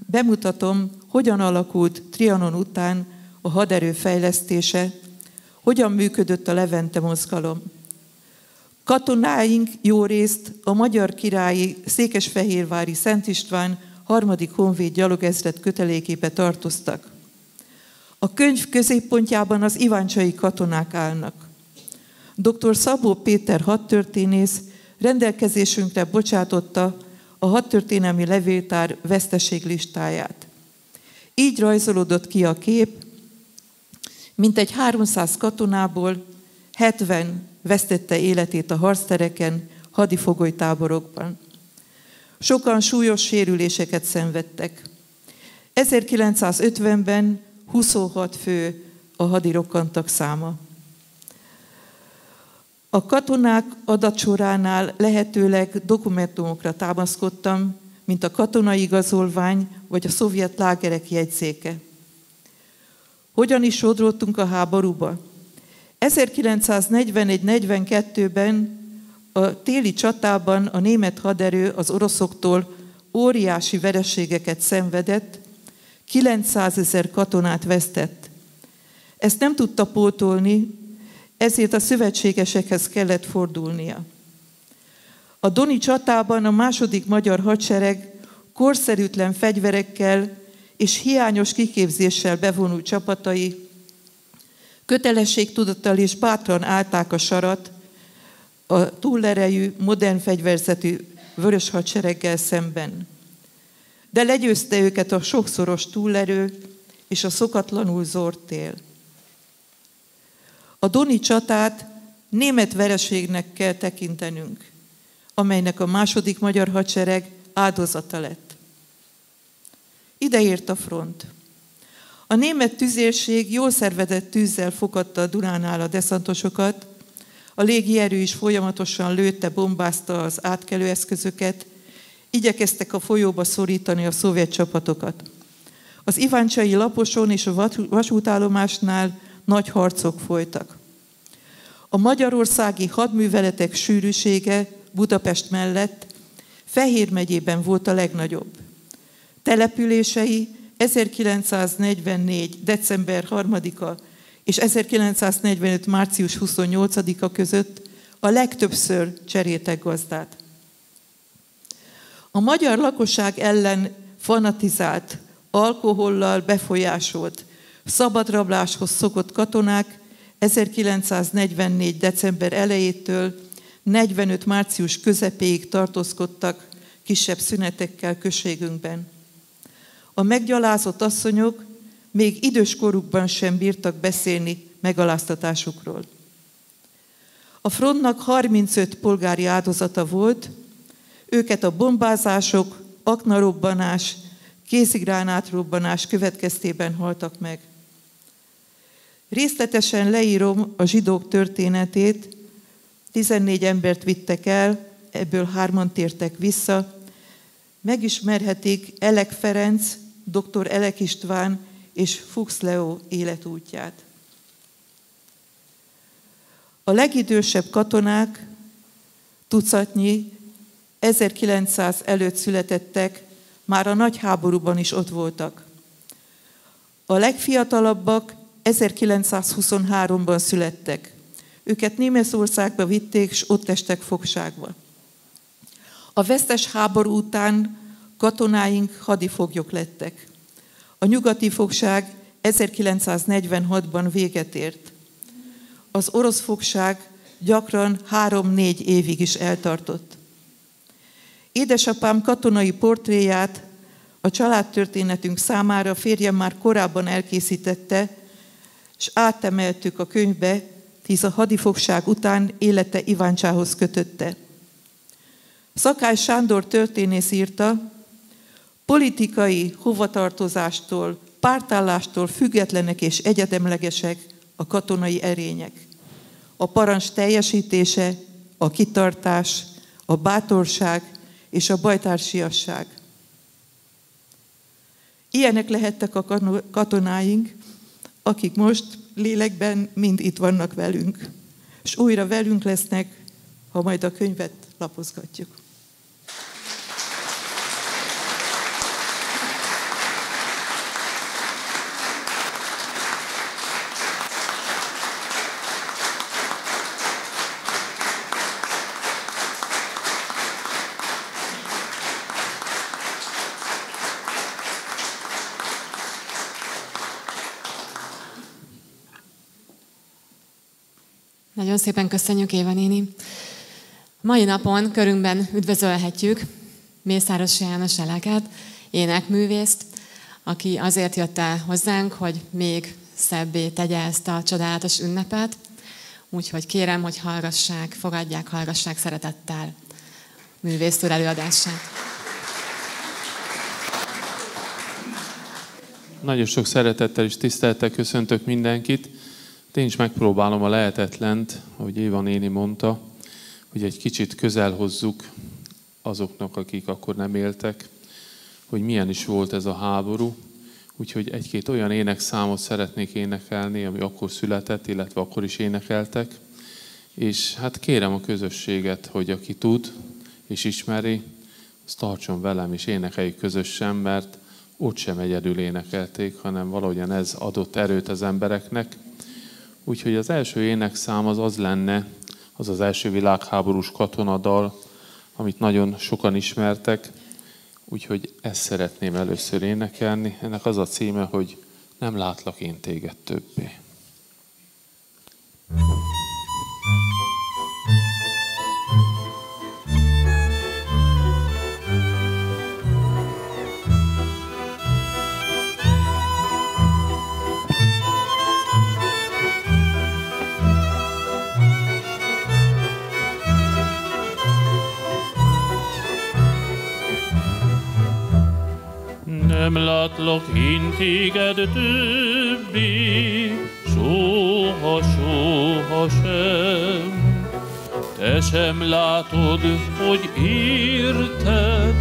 bemutatom, hogyan alakult Trianon után a haderő fejlesztése, hogyan működött a Levente mozgalom. Katonáink jó részt a magyar királyi Székesfehérvári Szent István harmadik honvéd gyalogezred kötelékébe tartoztak. A könyv középpontjában az iváncsai katonák állnak. Dr. Szabó Péter hadtörténész rendelkezésünkre bocsátotta a hadtörténelmi levéltár veszteséglistáját. Így rajzolódott ki a kép, mintegy 300 katonából 70 vesztette életét a harctereken, hadifogolytáborokban. Sokan súlyos sérüléseket szenvedtek. 1950-ben 26 fő a hadirokkantak száma. A katonák adatsoránál lehetőleg dokumentumokra támaszkodtam, mint a katonai igazolvány vagy a szovjet lágerek jegyzéke. Hogyan is sodródtunk a háborúba? 1941-42-ben a téli csatában a német haderő az oroszoktól óriási vereségeket szenvedett, 900 ezer katonát vesztett. Ezt nem tudta pótolni, ezért a szövetségesekhez kellett fordulnia. A Doni csatában a második magyar hadsereg korszerűtlen fegyverekkel és hiányos kiképzéssel bevonult csapatai kötelességtudattal és bátran állták a sarat a túlerejű, modern fegyverzetű vörös hadsereggel szemben. De legyőzte őket a sokszoros túlerő és a szokatlanul zord tél. A Doni csatát német vereségnek kell tekintenünk, amelynek a második magyar hadsereg áldozata lett. Ide ért a front. A német tüzérség jól szervezett tűzzel fogadta a Dunánál a deszantosokat, a légierő is folyamatosan lőtte, bombázta az átkelő eszközöket, igyekeztek a folyóba szorítani a szovjet csapatokat. Az Iváncsai laposon és a vasútállomásnál nagy harcok folytak. A magyarországi hadműveletek sűrűsége Budapest mellett Fehér megyében volt a legnagyobb. Települései 1944. december 3-a és 1945. március 28-a között a legtöbbször cseréltek gazdát. A magyar lakosság ellen fanatizált, alkohollal befolyásolt, szabadrabláshoz szokott katonák 1944. december elejétől 45. március közepéig tartózkodtak kisebb szünetekkel községünkben. A meggyalázott asszonyok még idős korukban sem bírtak beszélni megaláztatásukról. A frontnak 35 polgári áldozata volt, őket a bombázások, aknarobbanás, kézigránátrobbanás következtében haltak meg. Részletesen leírom a zsidók történetét, 14 embert vittek el, ebből hárman tértek vissza. Megismerhetik Elek Ferenc, dr. Elek István és Fuchs Leo életútját. A legidősebb katonák, tucatnyi, 1900 előtt születettek, már a nagy háborúban is ott voltak. A legfiatalabbak 1923-ban születtek. Őket Németországba vitték, és ott estek fogságba. A vesztes háború után katonáink hadifoglyok lettek. A nyugati fogság 1946-ban véget ért. Az orosz fogság gyakran három-négy évig is eltartott. Édesapám katonai portréját a családtörténetünk számára férjem már korábban elkészítette, és átemeltük a könyvbe, hisz a hadifogság után élete Iváncsához kötötte. Szakály Sándor történész írta, politikai hovatartozástól, pártállástól függetlenek és egyedemlegesek a katonai erények. A parancs teljesítése, a kitartás, a bátorság és a bajtársiasság. Ilyenek lehettek a katonáink, akik most lélekben mind itt vannak velünk, és újra velünk lesznek, ha majd a könyvet lapozgatjuk. Nagyon szépen köszönjük, Éva néni. Mai napon körünkben üdvözölhetjük Mészáros János Eleket, énekművészt, aki azért jött el hozzánk, hogy még szebbé tegye ezt a csodálatos ünnepet. Úgyhogy kérem, hogy hallgassák, fogadják, hallgassák szeretettel művésztől előadását. Nagyon sok szeretettel és tisztelettel köszöntök mindenkit. Én is megpróbálom a lehetetlent, ahogy Éva néni mondta, hogy egy kicsit közel hozzuk azoknak, akik akkor nem éltek, hogy milyen is volt ez a háború. Úgyhogy egy-két olyan énekszámot szeretnék énekelni, ami akkor született, illetve akkor is énekeltek. És hát kérem a közösséget, hogy aki tud és ismeri, az tartson velem és énekeljük közösen, mert ott sem egyedül énekelték, hanem valahogyan ez adott erőt az embereknek. Úgyhogy az első énekszám az az lenne, az az első világháborús katonadal, amit nagyon sokan ismertek, úgyhogy ezt szeretném először énekelni. Ennek az a címe, hogy nem látlak én téged többé. thank you nem látlak én téged többé, soha, soha sem. Te sem látod, hogy érted,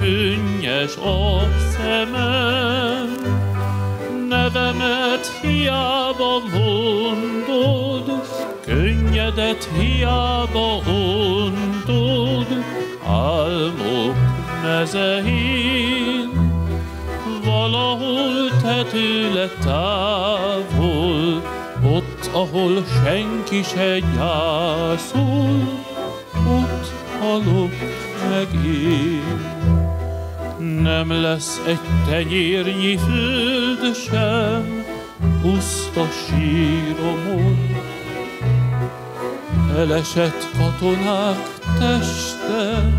könnyes a szemem. Nevemet hiába mondod, könnyedet hiába ontod, álmok mezein te tőle távol, ott, ahol senki se gyászol, ott halok meg én. Nem lesz egy tenyérnyi föld sem, puszta síromon. Elesett katonák teste,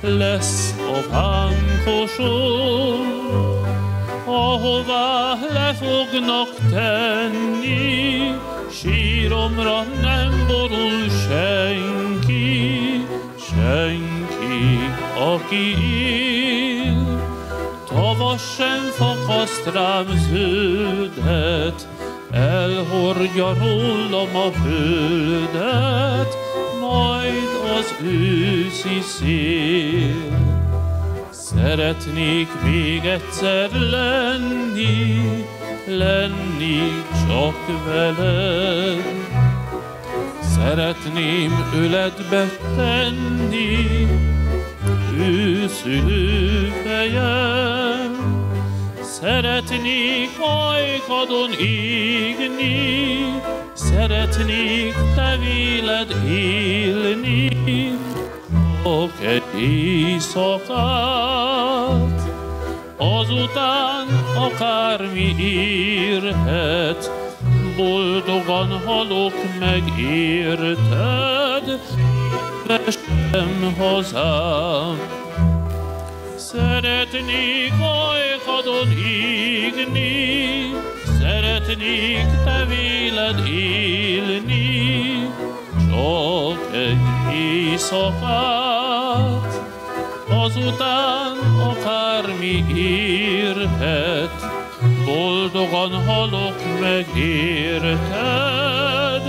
lesz a vánkoson, ahová le fognak tenni, síromra nem borul senki, senki, aki él. Tavas sem fakaszt rám zöldet, elhordja rólam a földet, majd az őszi szél. Szeretnék még egyszer lenni, lenni csak veled. Szeretném öledbe tenni, őszülő fejem. Szeretnék ajkadon égni, szeretnék te véled élni, csak egy éjszakát, azután akármi érhet, boldogan halok meg érted, vestem hazám. Szeretnék ajkadon égni, szeretnék te véled élni, csak egy éjszakát, azután akármi érhet, boldogan halok meg érted,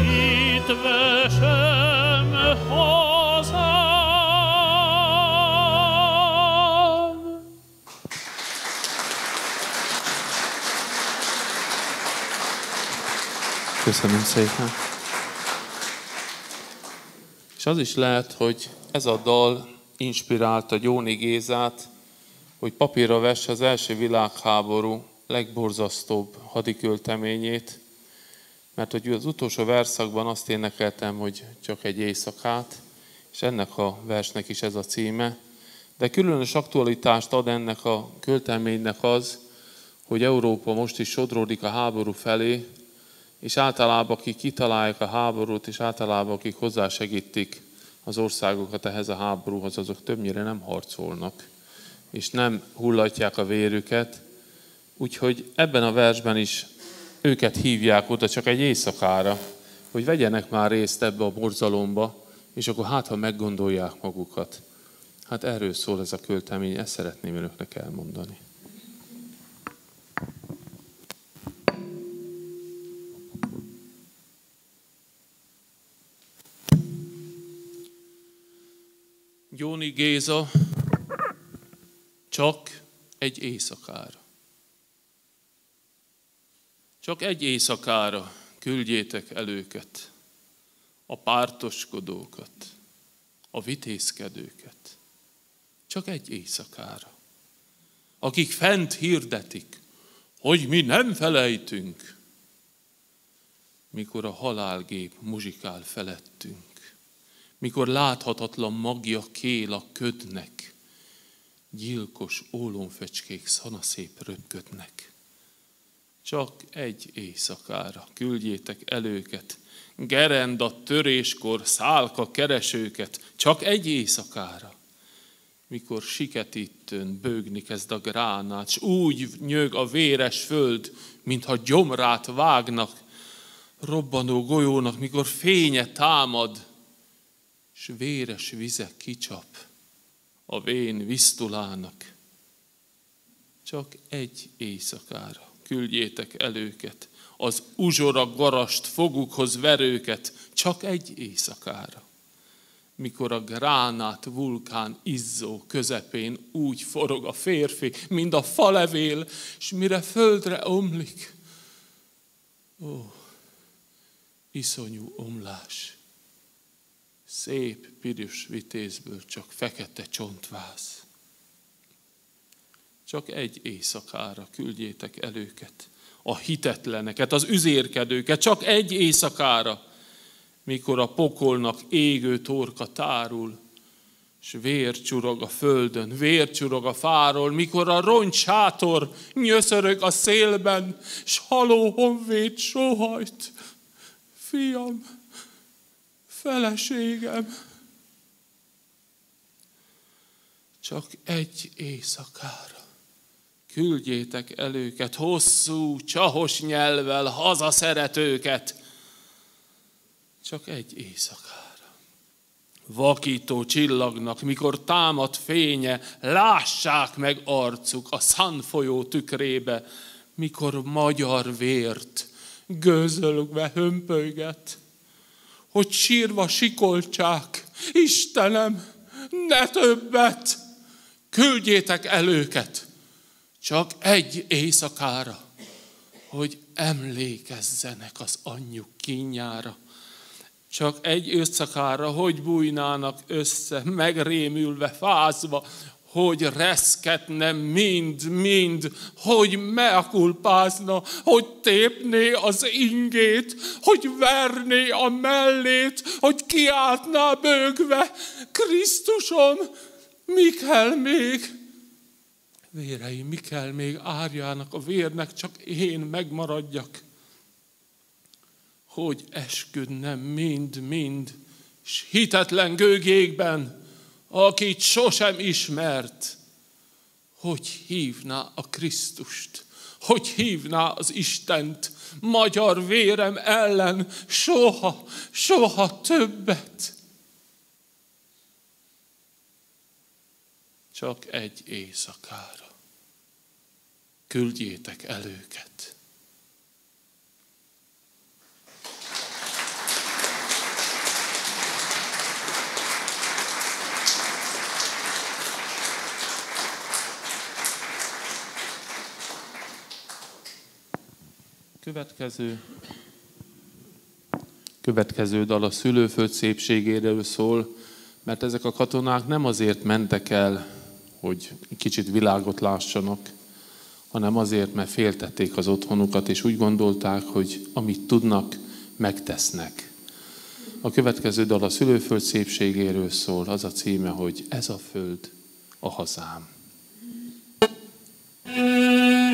itt vesem hazám. Köszönöm szépen. És az is lehet, hogy ez a dal inspirálta Gyóni Gézát, hogy papírra vesse az első világháború legborzasztóbb hadikölteményét, mert hogy az utolsó verszakban azt énekeltem, hogy csak egy éjszakát, és ennek a versnek is ez a címe. De különös aktualitást ad ennek a költeménynek az, hogy Európa most is sodródik a háború felé, és általában akik kitalálják a háborút, és általában akik hozzásegítik az országokat ehhez a háborúhoz, azok többnyire nem harcolnak, és nem hullatják a vérüket. Úgyhogy ebben a versben is őket hívják oda csak egy éjszakára, hogy vegyenek már részt ebbe a borzalomba, és akkor hát, ha meggondolják magukat. Hát erről szól ez a költemény, ezt szeretném önöknek elmondani. Gyóni Géza csak egy éjszakára. Csak egy éjszakára küldjétek el őket, a pártoskodókat, a vitézkedőket. Csak egy éjszakára. Akik fent hirdetik, hogy mi nem felejtünk, mikor a halálgép muzsikál felettünk, mikor láthatatlan magja kél a ködnek, gyilkos ólomfecskék szanaszép röpködnek. Csak egy éjszakára küldjétek el őket, gerenda töréskor szálka keresőket, csak egy éjszakára. Mikor siketítőn bőgni kezd a gránát, s úgy nyög a véres föld, mintha gyomrát vágnak, robbanó golyónak, mikor fénye támad, s véres vize kicsap a vén visztulának. Csak egy éjszakára küldjétek el őket, az uzsora garast fogukhoz verőket, csak egy éjszakára. Mikor a gránát vulkán izzó közepén úgy forog a férfi, mint a falevél, és mire földre omlik. Ó, iszonyú omlás. Szép piros vitézből csak fekete csontváz. Csak egy éjszakára küldjétek el őket, a hitetleneket, az üzérkedőket, csak egy éjszakára, mikor a pokolnak égő torka tárul, és vér csurog a földön, vér csurog a fáról, mikor a roncshátor nyöszörög a szélben, s haló honvéd sohajt. Fiam, feleségem, csak egy éjszakára. Küldjétek el őket hosszú, csahos nyelvel, hazaszeretőket, csak egy éjszakára. Vakító csillagnak, mikor támad fénye, lássák meg arcuk a San folyó tükrébe, mikor magyar vért gőzölgve hömpölyget, hogy sírva sikolcsák, Istenem, ne többet, küldjétek el őket, csak egy éjszakára, hogy emlékezzenek az anyjuk kínjára. Csak egy éjszakára, hogy bújnának össze, megrémülve, fázva, hogy reszketne mind-mind, hogy meakulpázna, hogy tépné az ingét, hogy verné a mellét, hogy kiáltná bőgve, Krisztusom, mi kell még? Véreim, mi kell még árjának a vérnek, csak én megmaradjak. Hogy esküdnem mind-mind, s hitetlen gőgékben, akit sosem ismert, hogy hívná a Krisztust, hogy hívná az Istent, magyar vérem ellen soha, soha többet. Csak egy éjszakára küldjétek el őket. Következő, következő dal a szülőföld szépségéről szól, mert ezek a katonák nem azért mentek el, hogy kicsit világot lássanak, hanem azért, mert féltették az otthonukat, és úgy gondolták, hogy amit tudnak, megtesznek. A következő dal a szülőföld szépségéről szól, az a címe, hogy ez a föld a hazám. thank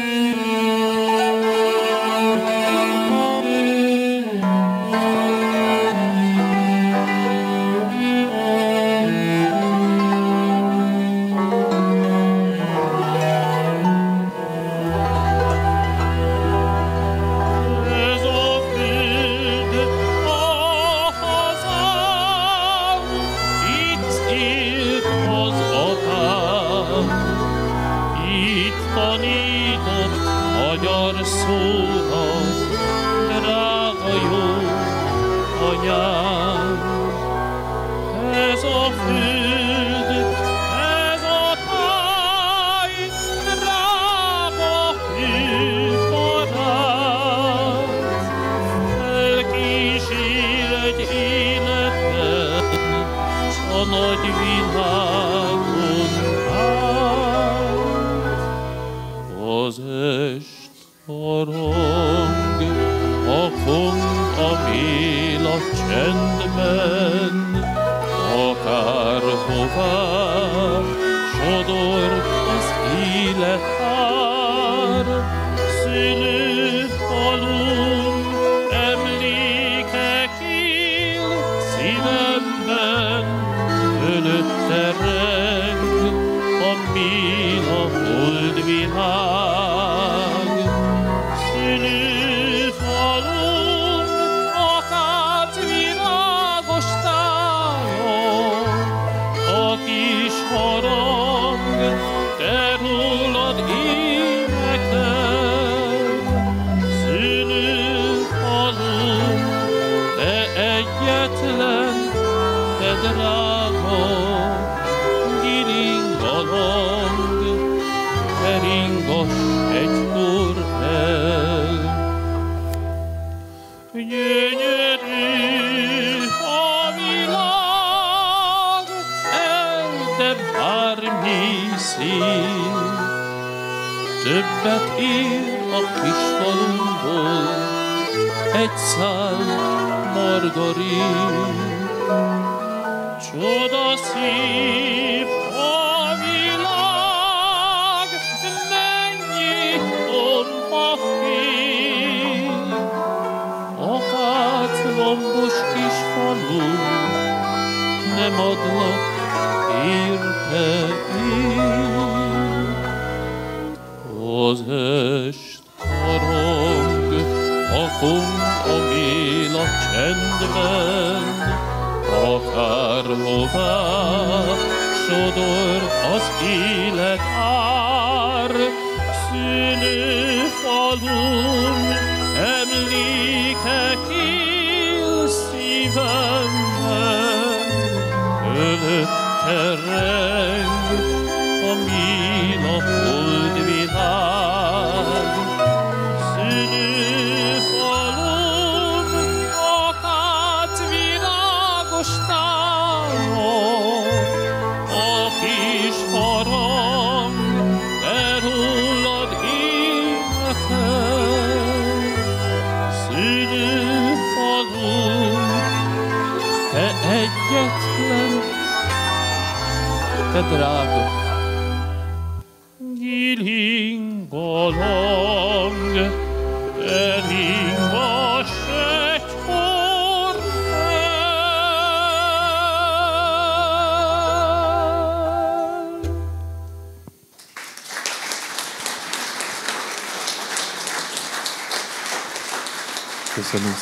terreng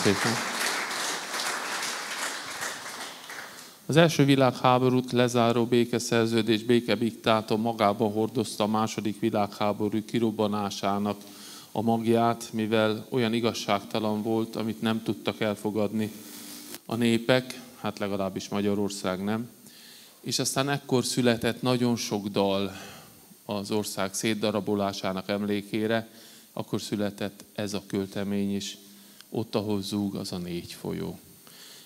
szépen. Az első világháborút lezáró békeszerződés békebiktáta magában hordozta a második világháború kirobbanásának a magját, mivel olyan igazságtalan volt, amit nem tudtak elfogadni a népek, hát legalábbis Magyarország nem. És aztán ekkor született nagyon sok dal az ország szétdarabolásának emlékére, akkor született ez a költemény is, ott, ahol zúg, az a négy folyó.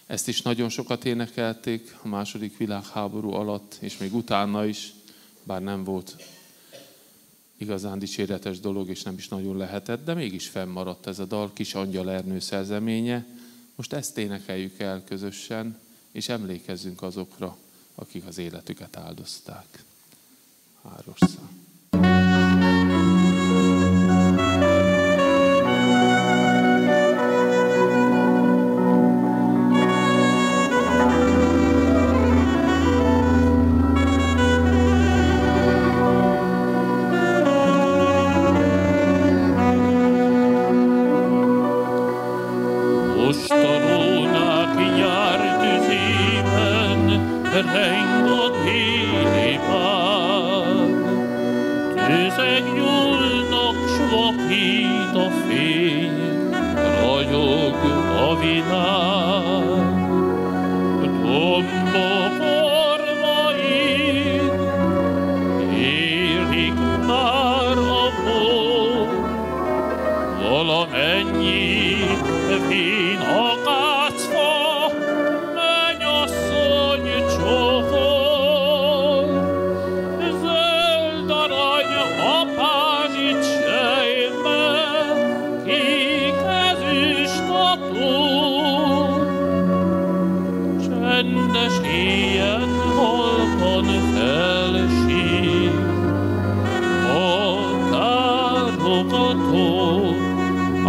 Ezt is nagyon sokat énekelték a második világháború alatt, és még utána is, bár nem volt igazán dicséretes dolog, és nem is nagyon lehetett, de mégis fennmaradt ez a dal, Kis Angyal Ernő szerzeménye. Most ezt énekeljük el közösen, és emlékezzünk azokra, akik az életüket áldozták. Háros.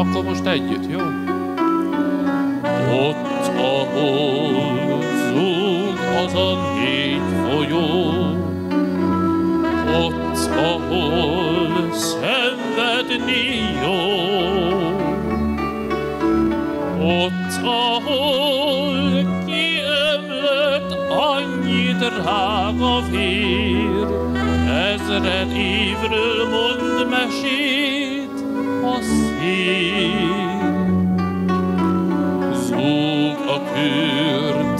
Akkor most együtt, jó? Ott, ahol zúg az a négy folyó, ott, ahol szenvedni jó, ott, ahol kiömlött annyi drága vér, ezred évről mond mesét szél. Zúg a kürt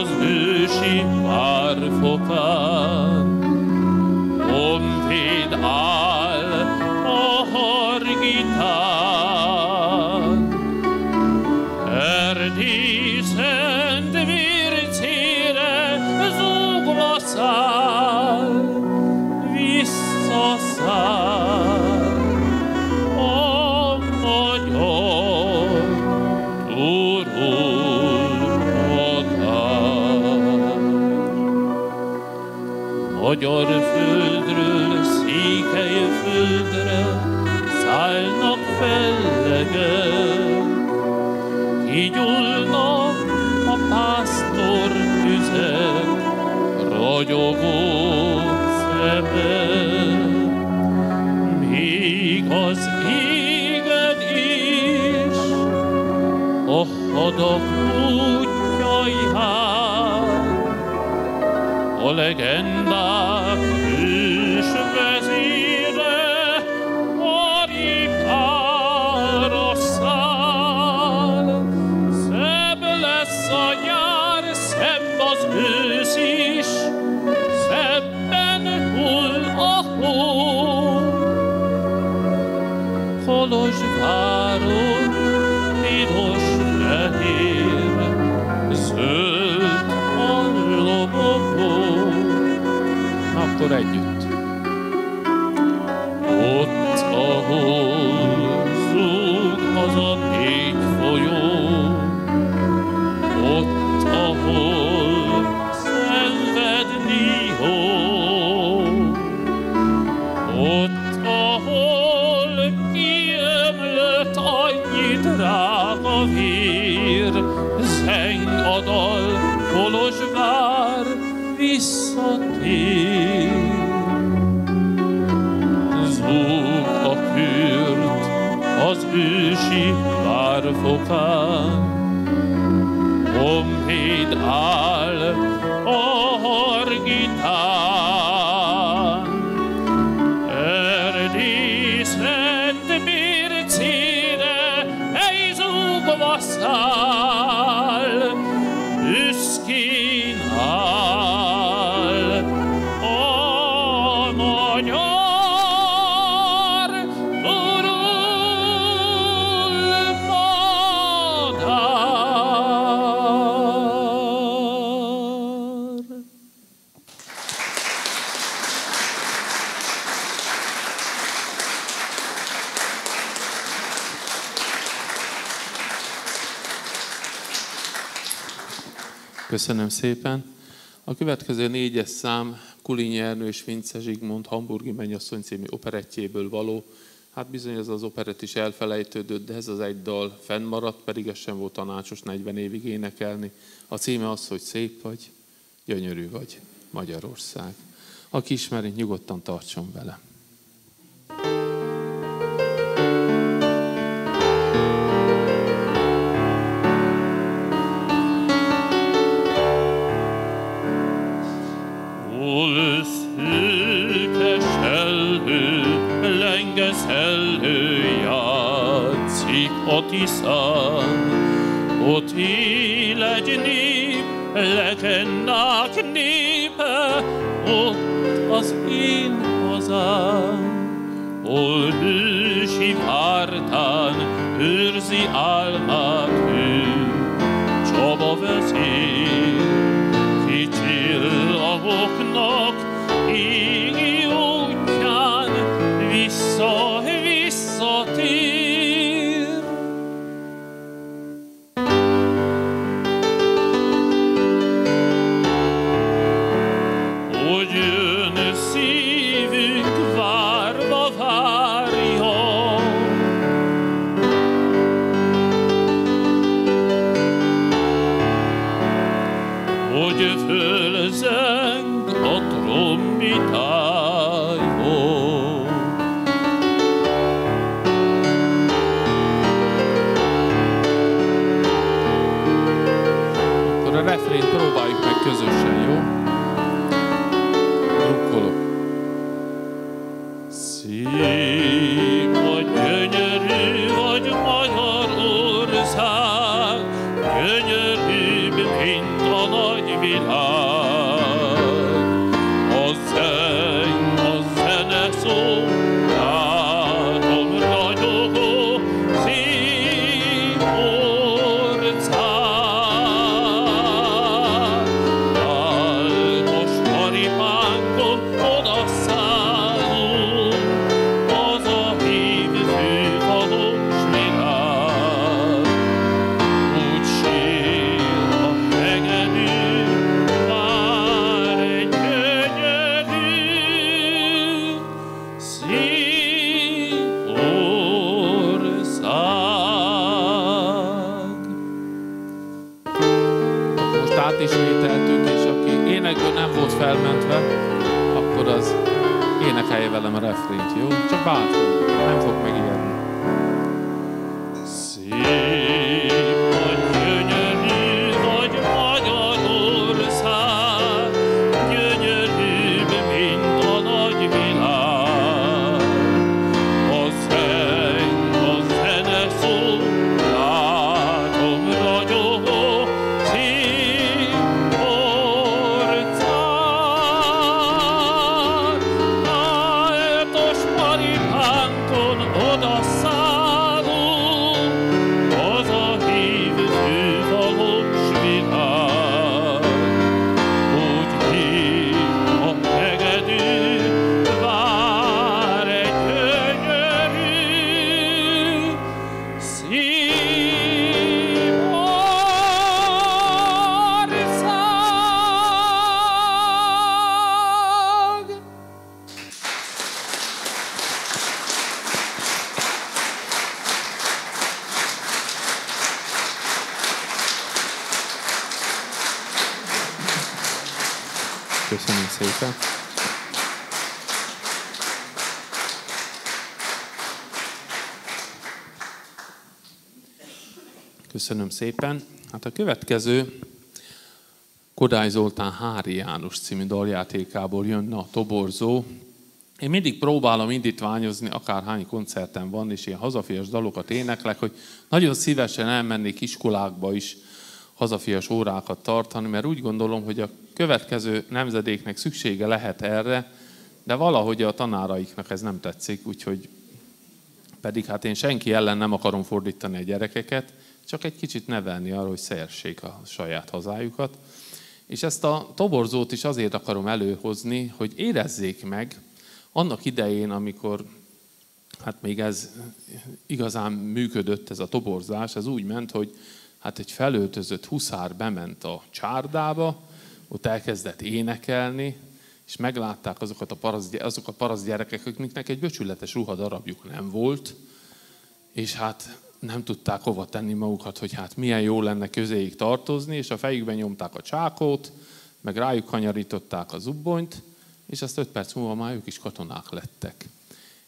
az ősi párfokán, Magyar földről székely földre szállnak fellegek, Kigyúlnak a pásztor tüzek, ragyogó szemek. Még az égen is a hadak a az ősi várfokán, Honvéd áll szépen. A következő négyes szám Kulinyi Ernő és Vince Zsigmond Hamburgi Mennyasszony című operettjéből való. Hát bizony ez az operett is elfelejtődött, de ez az egy dal fennmaradt, pedig ez sem volt tanácsos 40 évig énekelni. A címe az, hogy szép vagy, gyönyörű vagy, Magyarország. Aki ismeri, nyugodtan tartson vele. Él egy nép, legendák népe, ott az én hazám. Hol hősi vártán őrzi álmát Köszönöm szépen. Hát a következő Kodály Zoltán Hári János című daljátékából jönne a toborzó. Én mindig próbálom indítványozni, akárhány koncerten van, és ilyen hazafias dalokat éneklek, hogy nagyon szívesen elmennék iskolákba is hazafias órákat tartani, mert úgy gondolom, hogy a következő nemzedéknek szüksége lehet erre, de valahogy a tanáraiknak ez nem tetszik, úgyhogy pedig hát én senki ellen nem akarom fordítani a gyerekeket, csak egy kicsit nevelni arra, hogy szerssék a saját hazájukat. És ezt a toborzót is azért akarom előhozni, hogy érezzék meg annak idején, amikor hát még ez igazán működött, ez a toborzás, ez úgy ment, hogy hát egy felöltözött huszár bement a csárdába, ott elkezdett énekelni, és meglátták azokat a parasz, azok a parasz gyerekek, akiknek egy böcsületes ruhadarabjuk nem volt, és hát nem tudták hova tenni magukat, hogy hát milyen jó lenne közéig tartozni, és a fejükben nyomták a csákót, meg rájuk kanyarították a zubbonyt, és azt öt perc múlva már ők is katonák lettek.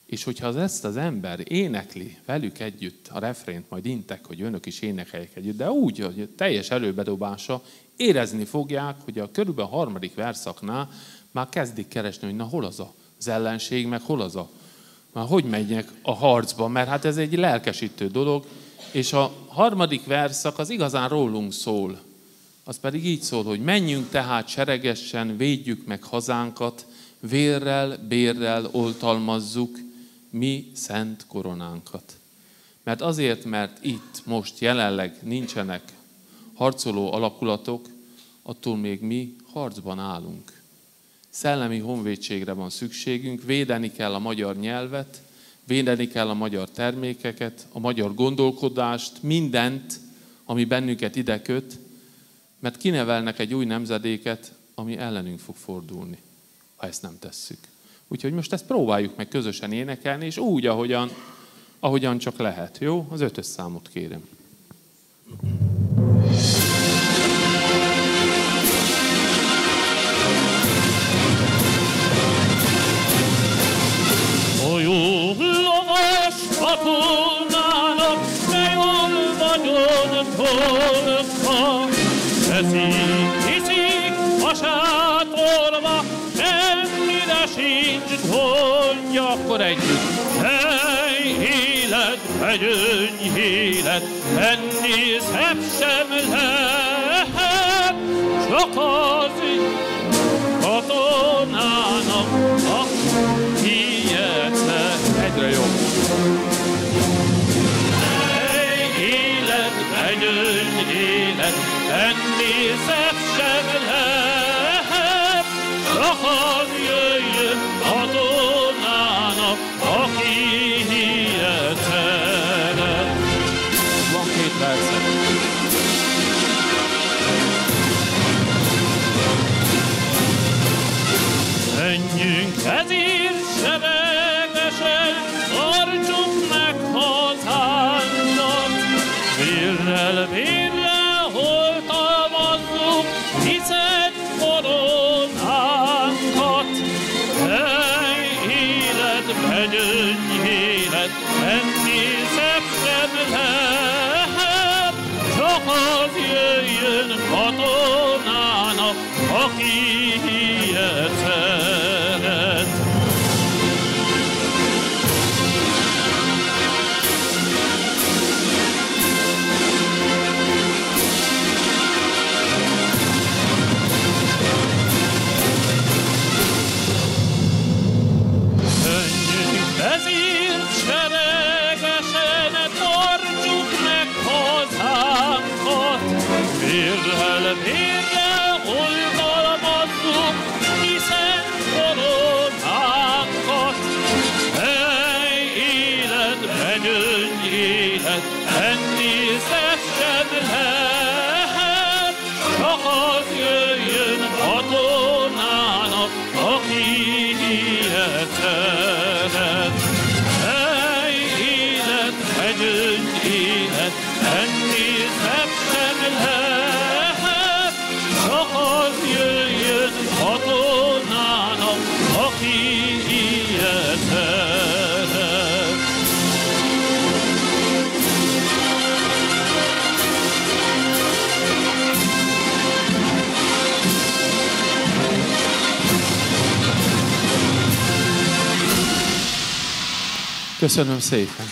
És hogyha az ezt az ember énekli velük együtt a refrént, majd intek, hogy önök is énekeljék együtt, de úgy, hogy teljes előbedobása, érezni fogják, hogy a körülbelül a harmadik verszaknál már kezdik keresni, hogy na hol az az ellenség, meg hol az a Már hogy menjek a harcba, mert hát ez egy lelkesítő dolog, és a harmadik verszak az igazán rólunk szól. Az pedig így szól, hogy menjünk tehát seregesen, védjük meg hazánkat, vérrel, bérrel oltalmazzuk mi szent koronánkat. Mert azért, mert itt most jelenleg nincsenek harcoló alakulatok, attól még mi harcban állunk. Szellemi honvédségre van szükségünk, védeni kell a magyar nyelvet, védeni kell a magyar termékeket, a magyar gondolkodást, mindent, ami bennünket ide köt, mert kinevelnek egy új nemzedéket, ami ellenünk fog fordulni, ha ezt nem tesszük. Úgyhogy most ezt próbáljuk meg közösen énekelni, és úgy, ahogyan, ahogyan csak lehet. Jó? Az ötös számot kérem. A lovas katonának, ne jól vagyon tolka, eszik, iszik a sátorba, semmire sincs gondja. Akkor együtt. Hely, élet, megyőny, élet, ennél szebb sem lehet, csak az élet, ennél szebb katonának, aki ilyet Köszönöm szépen.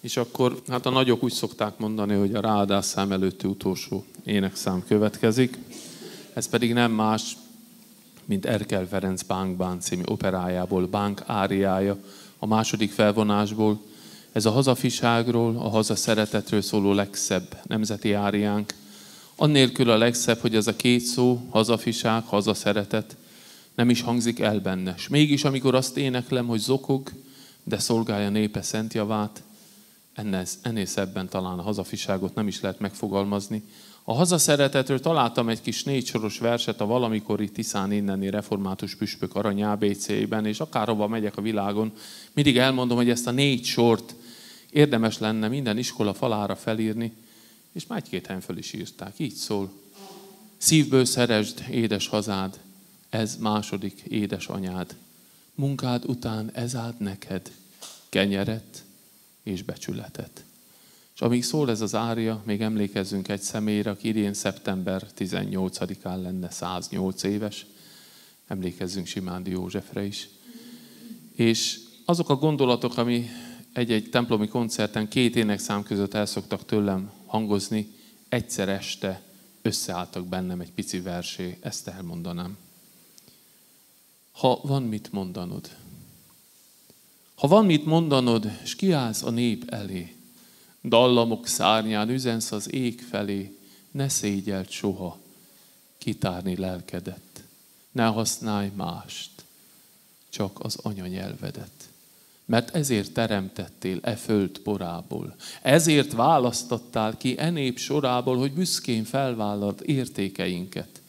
És akkor, hát a nagyok úgy szokták mondani, hogy a ráadás szám előtti utolsó énekszám következik. Ez pedig nem más, mint Erkel Ferenc Bánkbán című operájából, Bánk áriája, a második felvonásból. Ez a hazafiságról, a haza szeretetről szóló legszebb nemzeti áriánk. Annélkül a legszebb, hogy ez a két szó, hazafiság, hazaszeretet, nem is hangzik el benne. És mégis, amikor azt éneklem, hogy zokog, de szolgálja népe szent javát, ennél, ennél szebben talán a hazafiságot nem is lehet megfogalmazni. A hazaszeretetről találtam egy kis négysoros verset a valamikori Tiszán inneni református püspök arany ABC-ben, és akárhova megyek a világon, mindig elmondom, hogy ezt a négy sort érdemes lenne minden iskola falára felírni, és már egy-két helyen föl is írták. Így szól. Szívből szeresd, édes hazád, ez második édes anyád. Munkád után ez áld neked kenyeret és becsületet. És amíg szól ez az ária, még emlékezzünk egy személyre, aki idén szeptember 18-án lenne 108 éves. Emlékezzünk Simándi Józsefre is. És azok a gondolatok, ami egy-egy templomi koncerten két énekszám között el szoktak tőlem hangozni, egyszer este összeálltak bennem egy pici versé, ezt elmondanám. Ha van mit mondanod, ha van mit mondanod, és kiállsz a nép elé, dallamok szárnyán üzensz az ég felé, ne szégyelt soha kitárni lelkedet, ne használj mást, csak az anyanyelvedet. Mert ezért teremtettél e föld porából. Ezért választottál ki e nép sorából, hogy büszkén felvállalt értékeinket.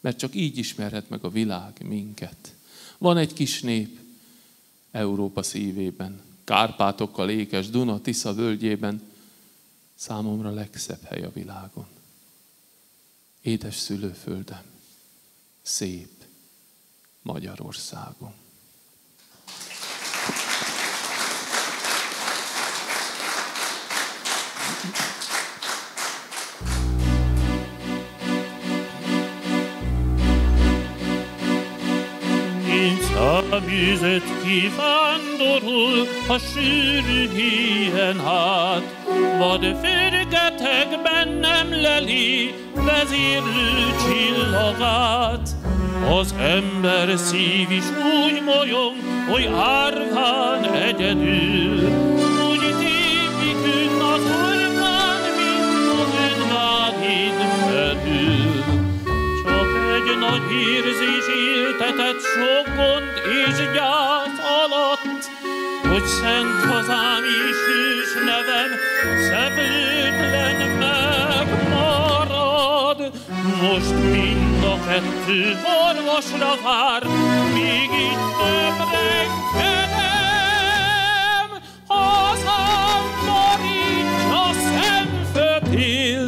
Mert csak így ismerhet meg a világ minket. Van egy kis nép Európa szívében, Kárpátokkal ékes Duna, Tisza völgyében, számomra legszebb hely a világon. Édes szülőföldem, szép Magyarországon. Személyzet kivándorul a sűrű híjen át, vad fürgetekben nem leli vezérlő csillagát. Az ember szív is úgy molyong, hogy árván egyedül, nagy érzés éltetett sok gond és gyász alatt, hogy szent hazám és hős nevem szeplőtlen megmarad. Most mind a kettő orvosra vár, még itt többre hazám borítsa szemfötél,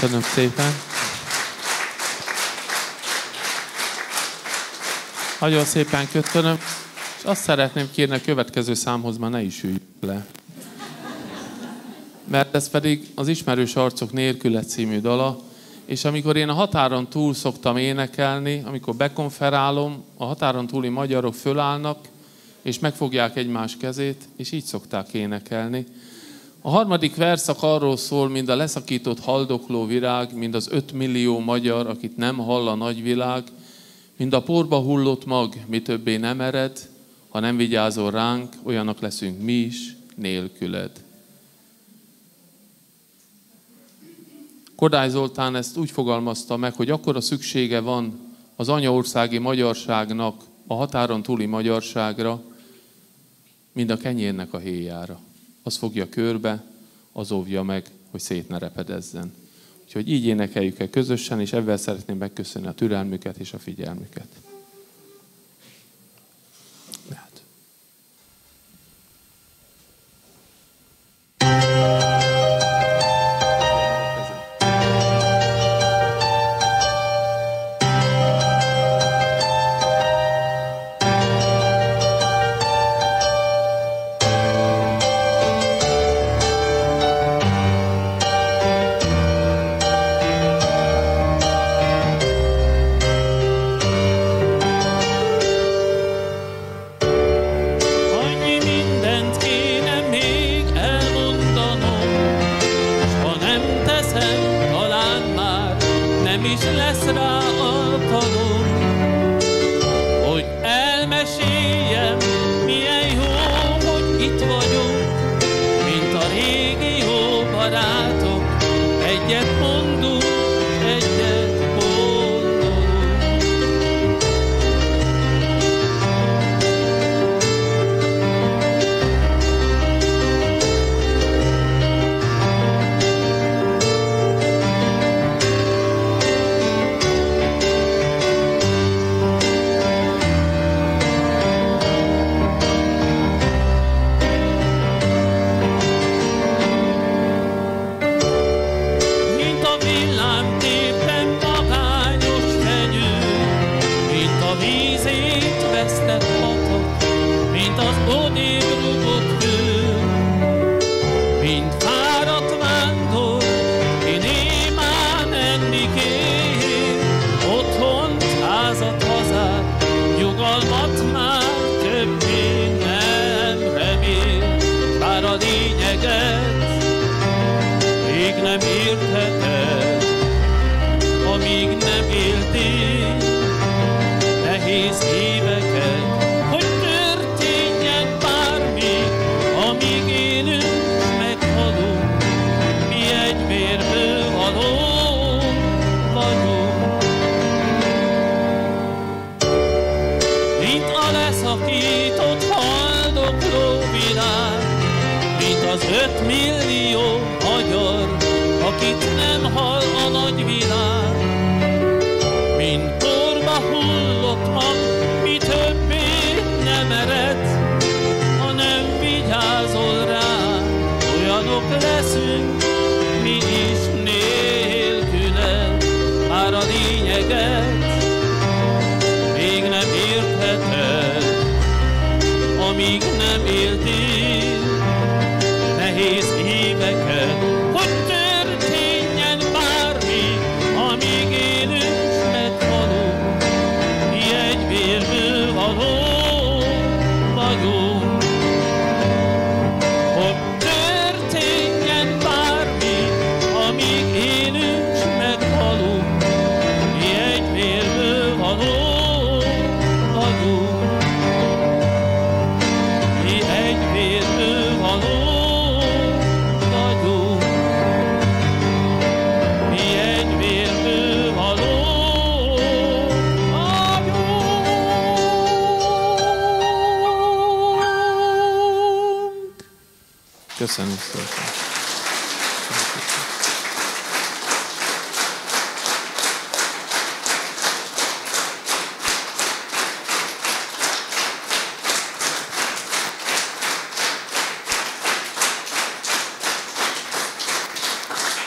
Köszönöm szépen. Nagyon szépen köszönöm. És azt szeretném kérni, a következő számhoz már ne is üljünk le. Mert ez pedig az Ismerős Arcok nélküle című dala, és amikor én a határon túl szoktam énekelni, amikor bekonferálom, a határon túli magyarok fölállnak, és megfogják egymás kezét, és így szokták énekelni, A harmadik verszak arról szól, mind a leszakított haldokló virág, mind az öt millió magyar, akit nem hall a nagyvilág, mind a porba hullott mag, mi többé nem ered, ha nem vigyázol ránk, olyanok leszünk mi is, nélküled. Kodály Zoltán ezt úgy fogalmazta meg, hogy akkor a szüksége van az anyaországi magyarságnak, a határon túli magyarságra, mint a kenyérnek a héjára. Az fogja körbe, az óvja meg, hogy szét ne repedezzen. Úgyhogy így énekeljük el közösen, és ebben szeretném megköszönni a türelmüket és a figyelmüket. Annyi Köszönöm szépen.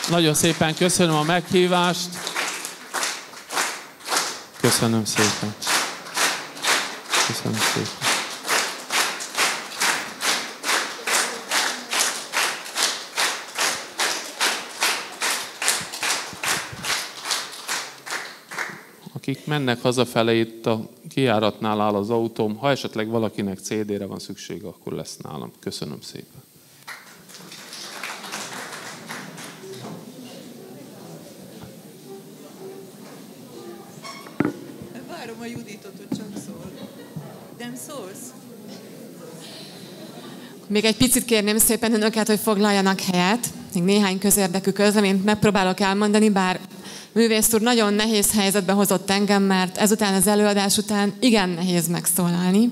Nagyon szépen köszönöm a meghívást. Köszönöm szépen. Köszönöm szépen. akik mennek hazafele, itt a kiáratnál áll az autóm, ha esetleg valakinek CD-re van szüksége, akkor lesz nálam. Köszönöm szépen. Várom a Juditot, hogy. Nem szólsz? Még egy picit kérném szépen önöket, hogy foglaljanak helyet. Még néhány közérdekű közleményt megpróbálok elmondani, bár művész úr nagyon nehéz helyzetbe hozott engem, mert ezután az előadás után igen nehéz megszólalni.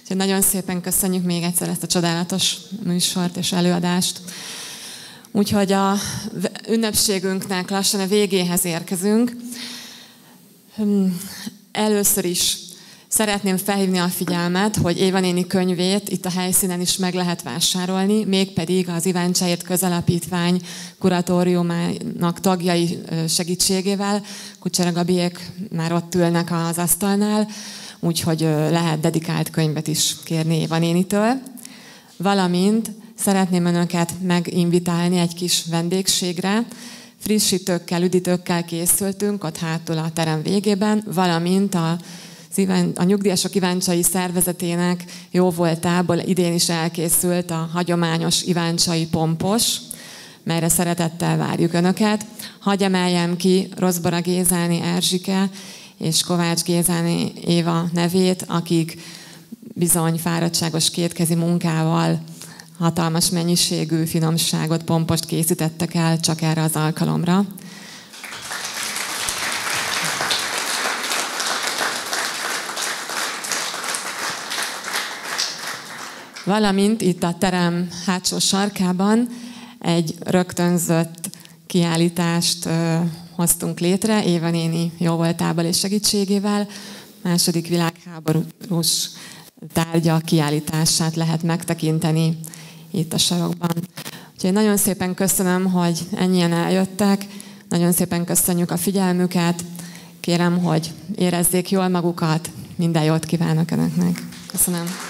Úgyhogy nagyon szépen köszönjük még egyszer ezt a csodálatos műsort és előadást. Úgyhogy a ünnepségünknek lassan a végéhez érkezünk. Hmm, először is Szeretném felhívni a figyelmet, hogy Éva néni könyvét itt a helyszínen is meg lehet vásárolni, mégpedig az Iváncsáért Közelapítvány kuratóriumának tagjai segítségével. Kucsera Gabiék már ott ülnek az asztalnál, úgyhogy lehet dedikált könyvet is kérni Éva nénitől. Valamint szeretném önöket meginvitálni egy kis vendégségre, frissítőkkel, üdítőkkel készültünk ott hátul a terem végében, valamint a a nyugdíjasok Iváncsai szervezetének jó voltából idén is elkészült a hagyományos Iváncsai pompos, melyre szeretettel várjuk Önöket. Hagy emeljem ki Rozbora Gézáni Erzsike és Kovács Gézáni Éva nevét, akik bizony fáradtságos kétkezi munkával hatalmas mennyiségű finomságot, pompost készítettek el csak erre az alkalomra. Valamint itt a terem hátsó sarkában egy rögtönzött kiállítást hoztunk létre Éva néni jóvoltával és segítségével. Második világháborús tárgya kiállítását lehet megtekinteni itt a sarokban. Úgyhogy nagyon szépen köszönöm, hogy ennyien eljöttek, nagyon szépen köszönjük a figyelmüket, kérem, hogy érezzék jól magukat, minden jót kívánok Önöknek. Köszönöm.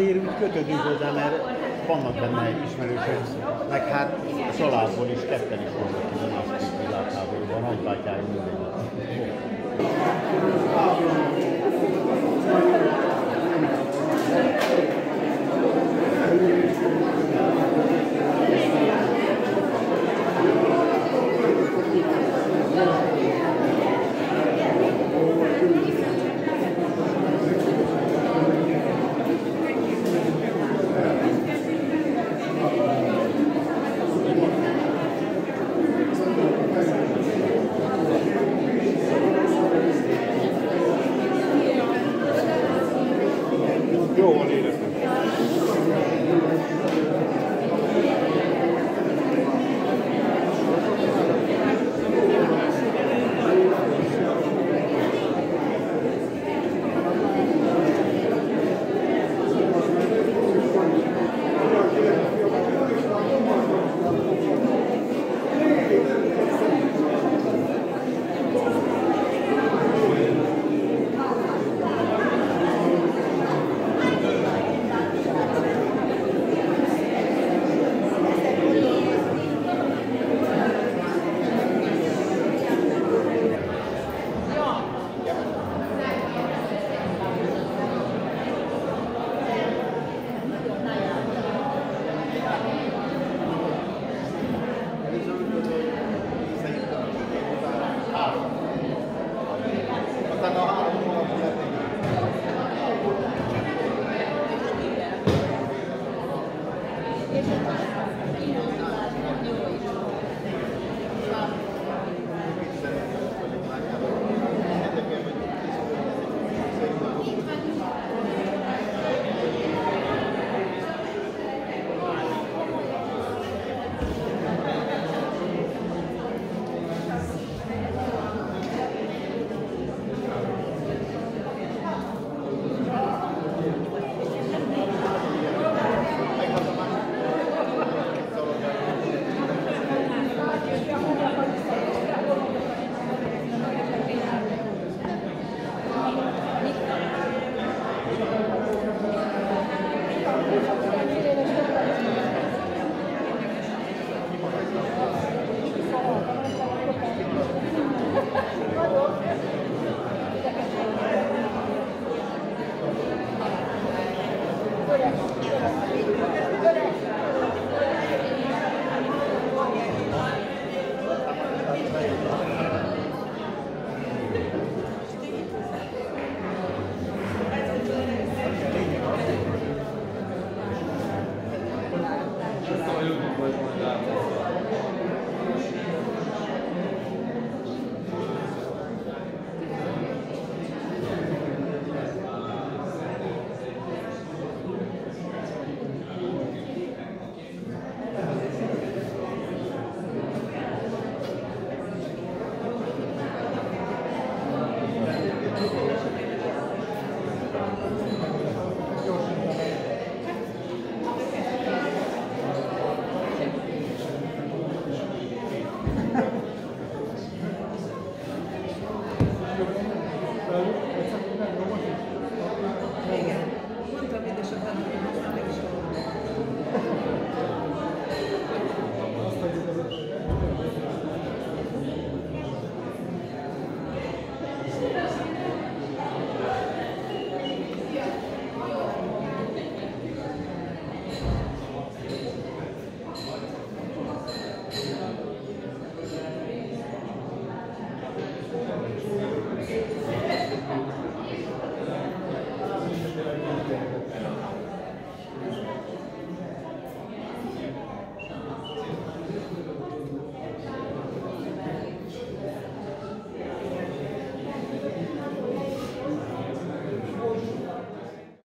Azért úgy kötődünk hozzá, mert vannak benne ismerősök, meg hát a